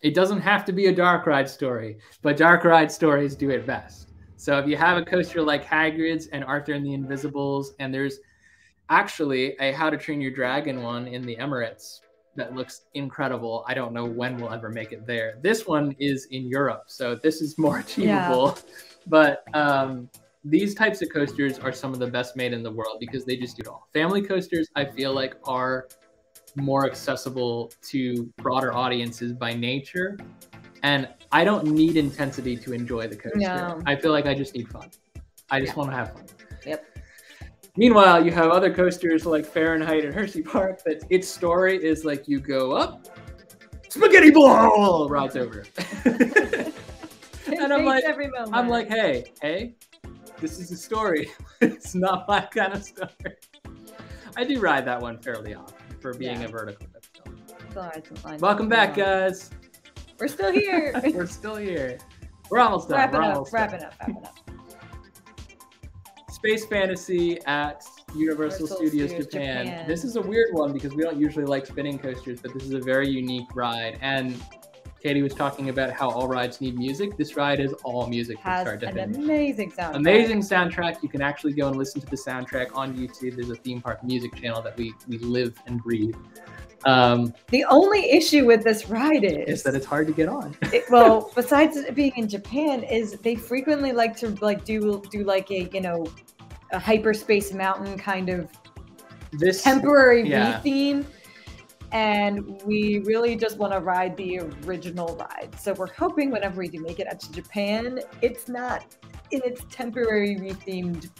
It doesn't have to be a dark ride story, but dark ride stories do it best. So if you have a coaster like Hagrid's and Arthur and the Invisibles, and there's actually a How to Train Your Dragon one in the Emirates that looks incredible. I don't know when we'll ever make it there. This one is in Europe, so this is more achievable. But um, these types of coasters are some of the best made in the world because they just do it all. Family coasters, I feel like, are more accessible to broader audiences by nature. And I don't need intensity to enjoy the coaster. No. I feel like I just need fun. I just Yeah. want to have fun. Yep. Meanwhile, you have other coasters like Fahrenheit and Hershey Park that its story is like you go up, spaghetti ball rides over. And I'm like-. I'm like, hey, hey, this is a story. it's not my kind of story. I do ride that one fairly often for being Yeah. a vertical. lift film. It's all right, it's fine. Welcome back, guys. We're still here. We're still here. We're almost done. wrapping We're up, wrapping done. up, wrapping up. Space Fantasy at Universal Universal Studios, Studios Japan. Japan. This is a weird one because we don't usually like spinning coasters, but this is a very unique ride. And Katie was talking about how all rides need music. This ride is all music from Has start to an finish. amazing soundtrack. Amazing soundtrack. You can actually go and listen to the soundtrack on YouTube. There's a theme park music channel that we we live and breathe. Um, The only issue with this ride is, is that it's hard to get on. it, well, besides it being in Japan, is they frequently like to like do do like a you know a hyperspace mountain kind of This temporary yeah. theme, and we really just want to ride the original ride. So we're hoping whenever we do make it out to Japan, it's not in its temporary rethemed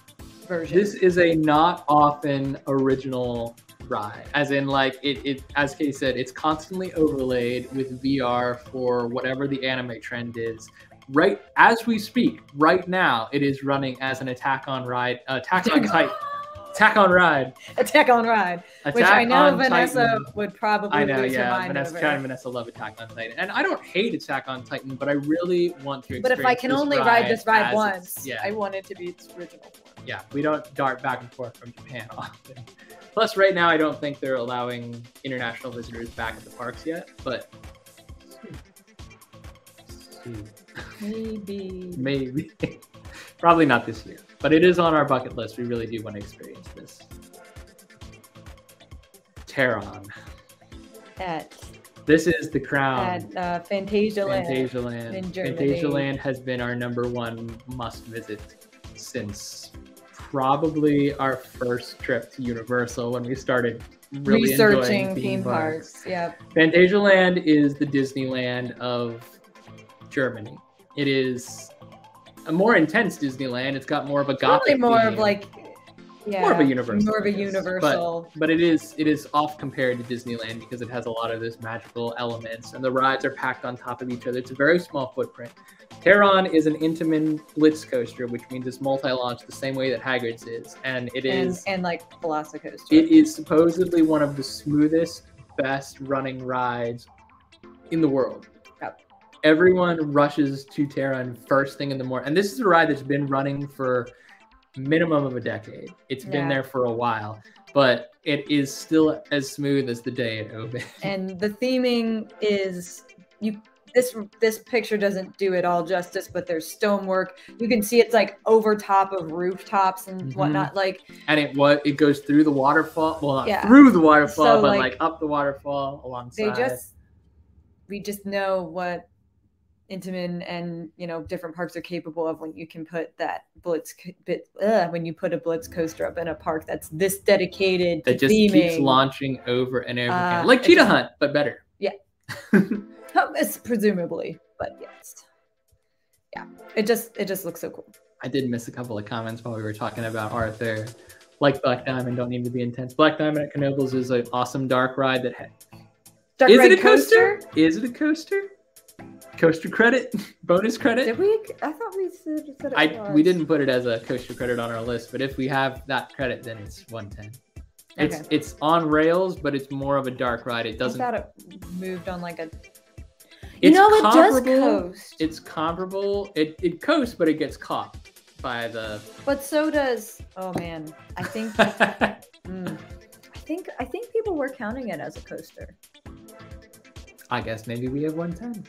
version. this is a not often original ride as in like it, it as Katie said it's constantly overlaid with VR for whatever the anime trend is right as we speak right now it is running as an attack on ride attack on titan Attack on Ride. Attack on Ride, Attack which I know Vanessa Titan. would probably I know, lose her yeah. mind Vanessa, over. Karen and Vanessa love Attack on Titan, and I don't hate Attack on Titan, but I really want to. But if I can only ride this ride once, yeah, I want it to be its original form. yeah. We don't dart back and forth from Japan often. Plus, right now, I don't think they're allowing international visitors back at the parks yet. But soon. Maybe. maybe, probably not this year. But it is on our bucket list. We really do want to experience this. Taron. At This is the crown. at uh, Phantasialand. Fantasia Land. in Germany. Phantasialand has been our number one must visit since probably our first trip to Universal when we started really Researching enjoying theme parks. Yeah. Phantasialand is the Disneyland of Germany. It is a more intense Disneyland. It's got more of a Probably gothic more of like yeah, more of a universal. More of a universal. But, but it is it is off compared to Disneyland because it has a lot of those magical elements and the rides are packed on top of each other. It's a very small footprint. Taron is an Intamin Blitz coaster, which means it's multi-launch the same way that Hagrid's is, and it and, is and like Velocicoaster. it is supposedly one of the smoothest, best running rides in the world. Everyone rushes to Taron first thing in the morning, and this is a ride that's been running for minimum of a decade. It's been there for a while, but it is still as smooth as the day it opened. and the theming is you this this picture doesn't do it all justice but there's stonework you can see it's like over top of rooftops and Mhm. whatnot like and it what it goes through the waterfall, well not Yeah. through the waterfall, So, but like, like, up the waterfall alongside. they just we just know what Intamin and you know different parks are capable of when you can put that blitz bit uh, when you put a blitz coaster up in a park that's this dedicated that to just theming. keeps launching over and over Uh, again, like Cheetah just- Hunt, but better. Yeah. Oh, it's presumably, but yes, yeah. It just it just looks so cool. I did miss a couple of comments while we were talking about Arthur. Like Black Diamond, don't need to be intense. Black Diamond at Knoebels is an awesome dark ride that ha- Dark is Ride it a coaster? Is it a coaster? Coaster credit, bonus credit. Did we? I thought we said, said it I was. we didn't put it as a coaster credit on our list, but if we have that credit, then it's 110. It's Okay. it's on rails, but it's more of a dark ride. It doesn't. thought it moved on like a. You It's know, it does coast, It's comparable. It it coasts, but it gets caught by the. but so does. Oh man, I think. mm, I think I think people were counting it as a coaster. I guess maybe we have 110.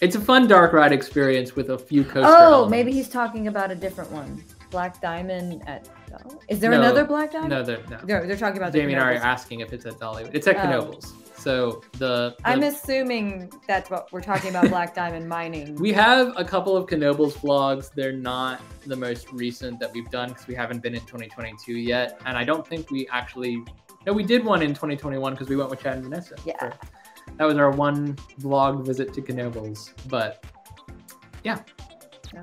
It's a fun dark ride experience with a few coaster. Oh, elements. maybe he's talking about a different one. Black Diamond at. Oh, is there No, another Black Diamond? No, they're, no. They're, they're talking about the Jamie and I are asking if it's at Dollywood. It's at Oh. Knoebels. So the, the I'm assuming that's what we're talking about. Black Diamond mining. we have a couple of Knoebels vlogs. They're not the most recent that we've done because we haven't been in 2022 yet, and I don't think we actually. No, we did one in 2021 because we went with Chad and Vanessa. Yeah. for- that was our one vlog visit to Knoebels, but yeah. yeah.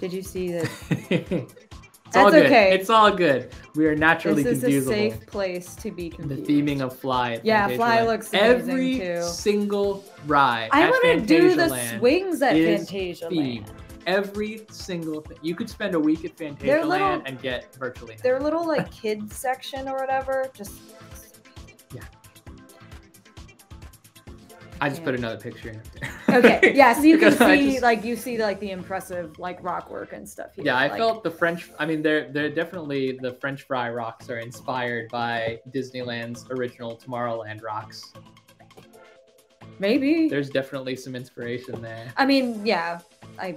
Did you see that? it's all That's good. okay. It's all good. We are naturally This is a safe place to be the theming of Fly. at Yeah, Fantasia Fly Land. looks amazing, Every too. single ride. I want to do the Fantasia swings at Fantasia themed. Land. Every single thing. You could spend a week at Fantasia little- Land and get virtually. Their little like kids section or whatever. Just I just yeah. put another picture in there. okay. Yeah, so you can see just- like you see like the impressive like rock work and stuff. Here. Yeah, I like, felt the French. I mean, they're they're definitely the French fry rocks are inspired by Disneyland's original Tomorrowland rocks. maybe. There's definitely some inspiration there. I mean, yeah, I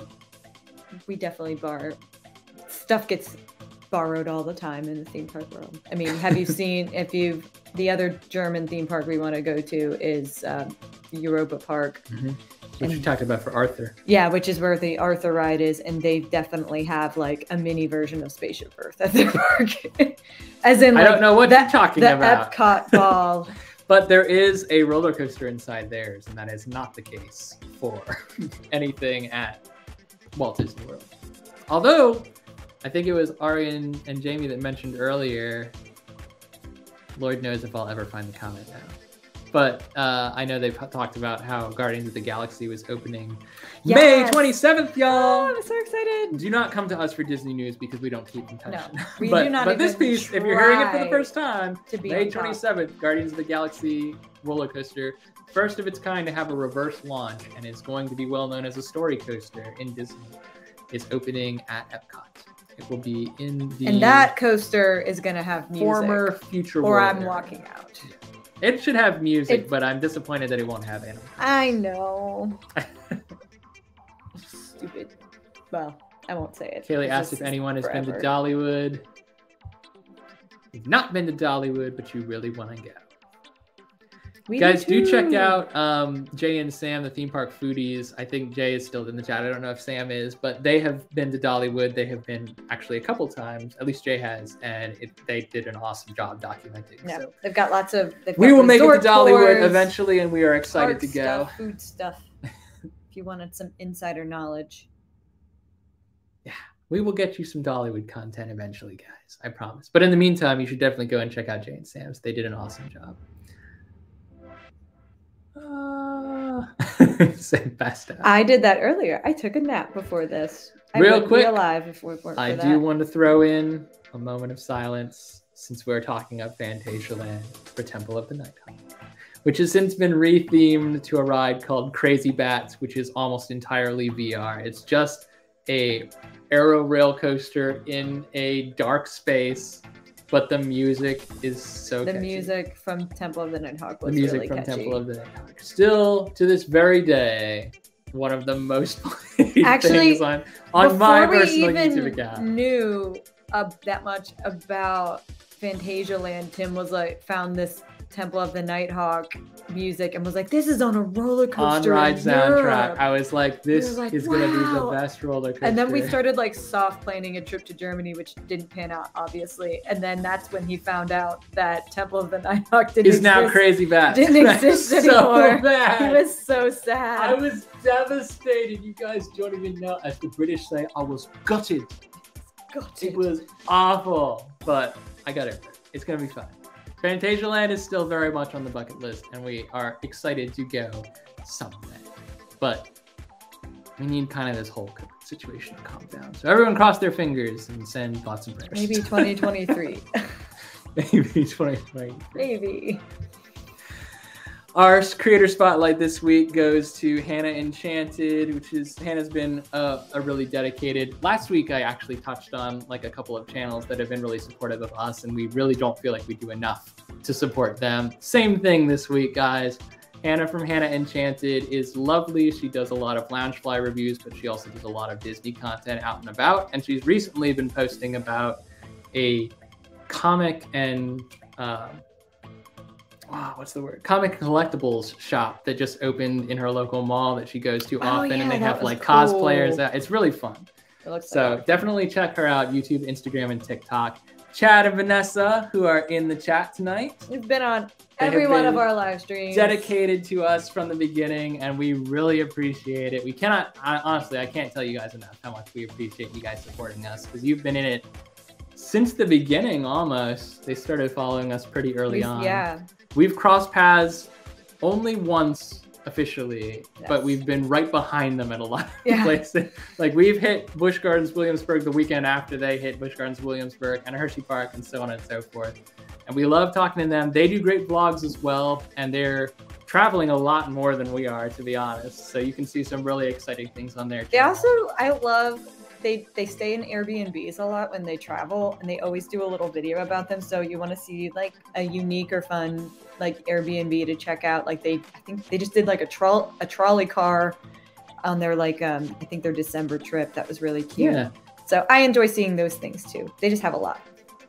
we definitely bar stuff gets borrowed all the time in the theme park world. I mean, have you seen if you've the other German theme park we want to go to is um, Europa Park. Mm-hmm. Which we And- talked about for Arthur. Yeah, which is where the Arthur ride is, and they definitely have like a mini version of Spaceship Earth at their park, as in like, I don't know what the, you're talking the about. Epcot ball. But there is a roller coaster inside theirs, and that is not the case for anything at Walt Disney World. Although, I think it was Arian and Jamie that mentioned earlier. Lord knows if I'll ever find the comment now. But uh, I know they've talked about how Guardians of the Galaxy was opening May 27th, Oh, y'all. I'm so excited. Do not come to us for Disney news because we don't keep in touch. No, we but, do not but this piece, if you're hearing it for the first time, To be May on top. 27th, Guardians of the Galaxy roller coaster, first of its kind to have a reverse launch, and is going to be well known as a story coaster in Disney, is opening at Epcot. It will be in the And that coaster is gonna have music. former future or I'm walking out. It should have music, It- but I'm disappointed that it won't have animals. I know. Stupid. Well, I won't say it. Kaylee It's asked if anyone has been to. Dollywood. You've not been to Dollywood, but you really want to go. We Guys, do check out um, Jay and Sam, the theme park foodies. I think Jay is still in the chat. I don't know if Sam is, but they have been to Dollywood. They have been actually a couple times. At least Jay has, and it, they did an awesome job documenting. Yeah, So they've got lots of. they've we will make it to Dollywood tours, eventually, and we are excited to go. Stuff, food stuff. if you wanted some insider knowledge. Yeah, we will get you some Dollywood content eventually, guys. I promise. But in the meantime, you should definitely go and check out Jay and Sam's. They did an awesome job. say out. I did that earlier. I took a nap before this. I Real quick, be alive if weren't for I that. do want to throw in a moment of silence since we're talking of Phantasialand for Temple of the Nighthawk, which has since been rethemed to a ride called Crazy Bats, which is almost entirely VR. It's just a aero rail coaster in a dark space, but the music is so the catchy. music from Temple of the Nighthawk the was music really from catchy. Temple of the Nighthawk. Still to this very day, one of the most played Actually, things on on my personal even YouTube account. knew uh, that much about Phantasialand, Tim was like found this Temple of the Nighthawk music and was like, "This is on a roller on coaster ride soundtrack. I was like, this like, is gonna be the best roller coaster. And then we started like soft planning a trip to Germany, which didn't pan out, obviously. And then that's when he found out that Temple of the Nighthawk didn't is now exist. crazy bad. didn't exist so anymore. bad. He was so sad. I was devastated. You guys don't even know. As the British say, I was gutted. Got It it. was awful, but I got it. It's gonna be fun. Phantasialand is still very much on the bucket list, and we are excited to go someday. But we need kind of this whole situation to calm down. So everyone cross their fingers and send thoughts and prayers. Maybe 2023. Maybe 2020. Maybe. Our creator spotlight this week goes to Hannah Enchanted, which is Hannah's been a, a really dedicated. Last week, I actually touched on like a couple of channels that have been really supportive of us, and we really don't feel like we do enough to support them. Same thing this week, guys. Hannah from Hannah Enchanted is lovely. She does a lot of Loungefly reviews, but she also does a lot of Disney content out and about. And she's recently been posting about a comic and um, wow, what's the word? Comic collectibles shop that just opened in her local mall that she goes to Oh, often, yeah, and they have like cool. cosplayers. Out. It's really fun. It looks So like definitely check her out: YouTube, Instagram, and TikTok. Chad and Vanessa, who are in the chat tonight, we've been on every one of our live streams. dedicated to us from the beginning, and we really appreciate it. We cannot, I, honestly, I can't tell you guys enough how much we appreciate you guys supporting us because you've been in it since the beginning almost. They started following us pretty early We- on. Yeah. We've crossed paths only once officially, but we've been right behind them at a lot of Yeah. places. Like we've hit Busch Gardens Williamsburg the weekend after they hit Busch Gardens Williamsburg and Hershey Park and so on and so forth. And we love talking to them. They do great vlogs as well, and they're traveling a lot more than we are, to be honest. So you can see some really exciting things on there. They also, I love. They they stay in Airbnbs a lot when they travel, and they always do a little video about them. So you want to see like a unique or fun like Airbnb to check out. Like they, I think they just did like a troll a trolley car on their like um I think their December trip. That was really cute. yeah, So I enjoy seeing those things too. They just have a lot.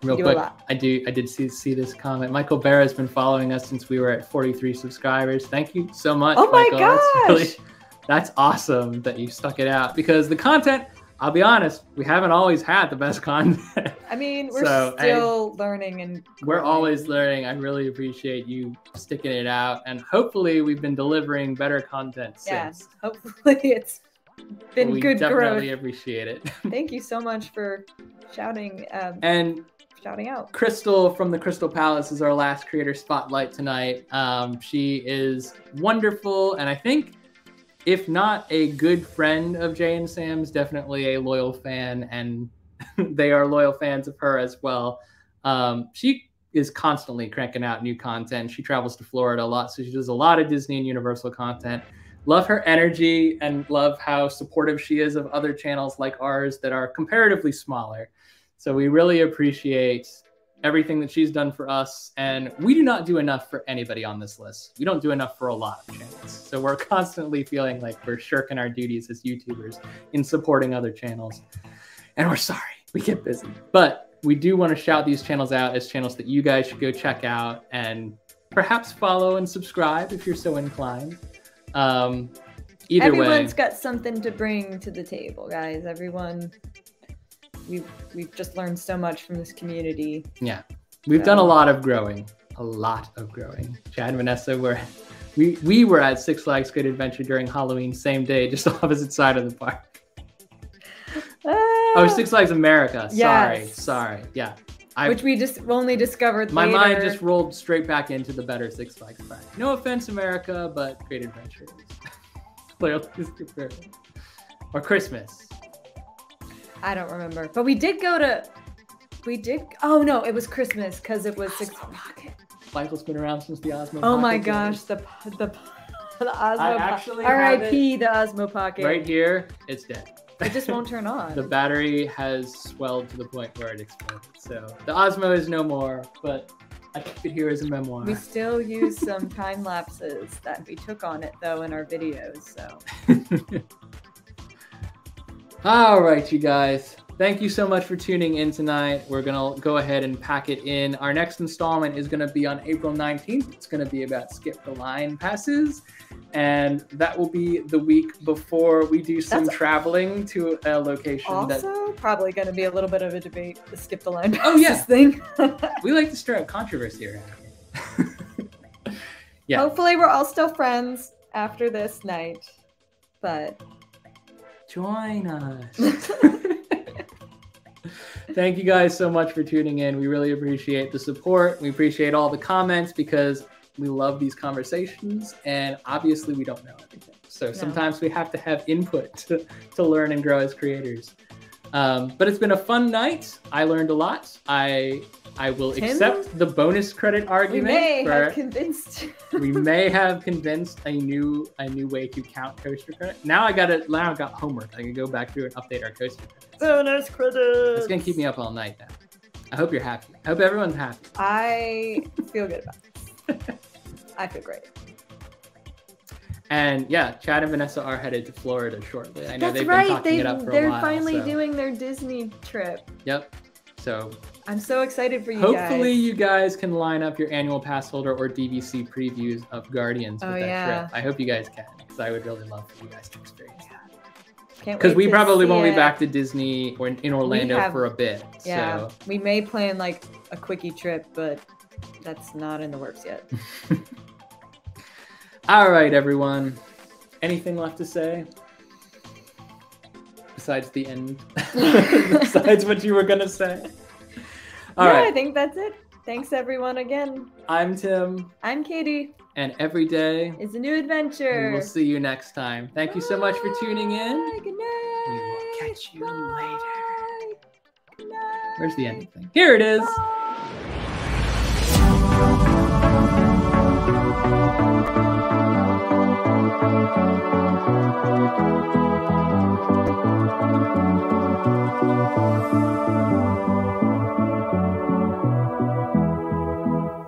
real quick. I do. I did see see this comment. Michael Barra has been following us since we were at 43 subscribers. Thank you so much. Oh my Michael. That's, really, gosh! that's awesome that you stuck it out because the content. I'll be honest, we haven't always had the best content. I mean, we're So, still learning and We're growing. always learning. I really appreciate you sticking it out, and hopefully, we've been delivering better content since. Hopefully, it's been we good definitely growth. Definitely appreciate it. Thank you so much for shouting. Um, And shouting out. Crystal from the Crystal Palace is our last creator spotlight tonight. Um, she is wonderful, and I think, if not a good friend of Jay and Sam's, definitely a loyal fan, and they are loyal fans of her as well. Um, she is constantly cranking out new content. She travels to Florida a lot, so she does a lot of Disney and Universal content. Love her energy and love how supportive she is of other channels like ours that are comparatively smaller. So we really appreciate everything that she's done for us. And we do not do enough for anybody on this list. We don't do enough for a lot of channels. So we're constantly feeling like we're shirking our duties as YouTubers in supporting other channels. And we're sorry, we get busy. But we do want to shout these channels out as channels that you guys should go check out and perhaps follow and subscribe if you're so inclined. Um, either Everyone's way, got something to bring to the table, guys. Everyone, we've we've just learned so much from this community. yeah, we've done a lot of growing, a lot of growing. Chad and Vanessa were, we we were at Six Flags Great Adventure during Halloween, same day, just opposite side of the park. Oh, Ah, Six Flags America. Sorry, Yes. sorry. Yeah, I which we just only discovered my later. mind just rolled straight back into the better Six Flags park. No offense, America, but Great Adventure. Is compared. Or Christmas. I don't remember, but we did go to. We did. Oh no, it was Christmas because it was six. Pocket. Michael's been around since the Osmo. Oh my gosh, the the the Osmo. I Po- actually have R.I.P. the Osmo Pocket. Right here, it's dead. It just won't turn on. the battery has swelled to the point where it exploded. So the Osmo is no more, but I keep it here as a memoir. We still use some time lapses that we took on it though in our videos. So All right, you guys. Thank you so much for tuning in tonight. We're going to go ahead and pack it in. Our next installment is going to be on April 19th. It's going to be about skip the line passes. And that will be the week before we do some That's- traveling to a location that probably going to be a little bit of a debate. The skip the line. Oh, yeah. passes thing. we like to stir up controversy around here. Yeah. Hopefully, we're all still friends after this night. But Join us. Thank you guys so much for tuning in. We really appreciate the support. We appreciate all the comments because we love these conversations and obviously we don't know everything. So sometimes we have to have input to, to learn and grow as creators. Um, but it's been a fun night. I learned a lot. I I will Tim? accept the bonus credit argument. we may for- have convinced. we may have convinced a new a new way to count coaster credit. Now I got it. Now I got homework. I can go back through and update our coaster credits. Bonus credits. It's gonna keep me up all night now. I hope you're happy. I hope everyone's happy. I feel good about this. I feel great. And yeah, Chad and Vanessa are headed to Florida shortly. I know That's they've right. been talking They it up for a while. they're finally so- doing their Disney trip. Yep. So I'm so excited for you hopefully guys. you guys can line up your annual pass holder or DVC previews of Guardians with Oh, that yeah. trip. I hope you guys can because I would really love for you guys to experience that. Can't Because we probably won't be back to Disney or in, Orlando have- for a bit. Yeah, So we may plan like a quickie trip, but that's not in the works yet. All right, everyone. Anything left to say? Besides the end? Besides what you were going to say? All yeah, right. I think that's it. Thanks everyone again. I'm Tim, I'm Katie. and every day is a new adventure. we'll see you next time. Thank you so much for tuning in. Bye, Good night. We will catch you later. Bye. Good night. Where's the ending thing? Here it is. Bye.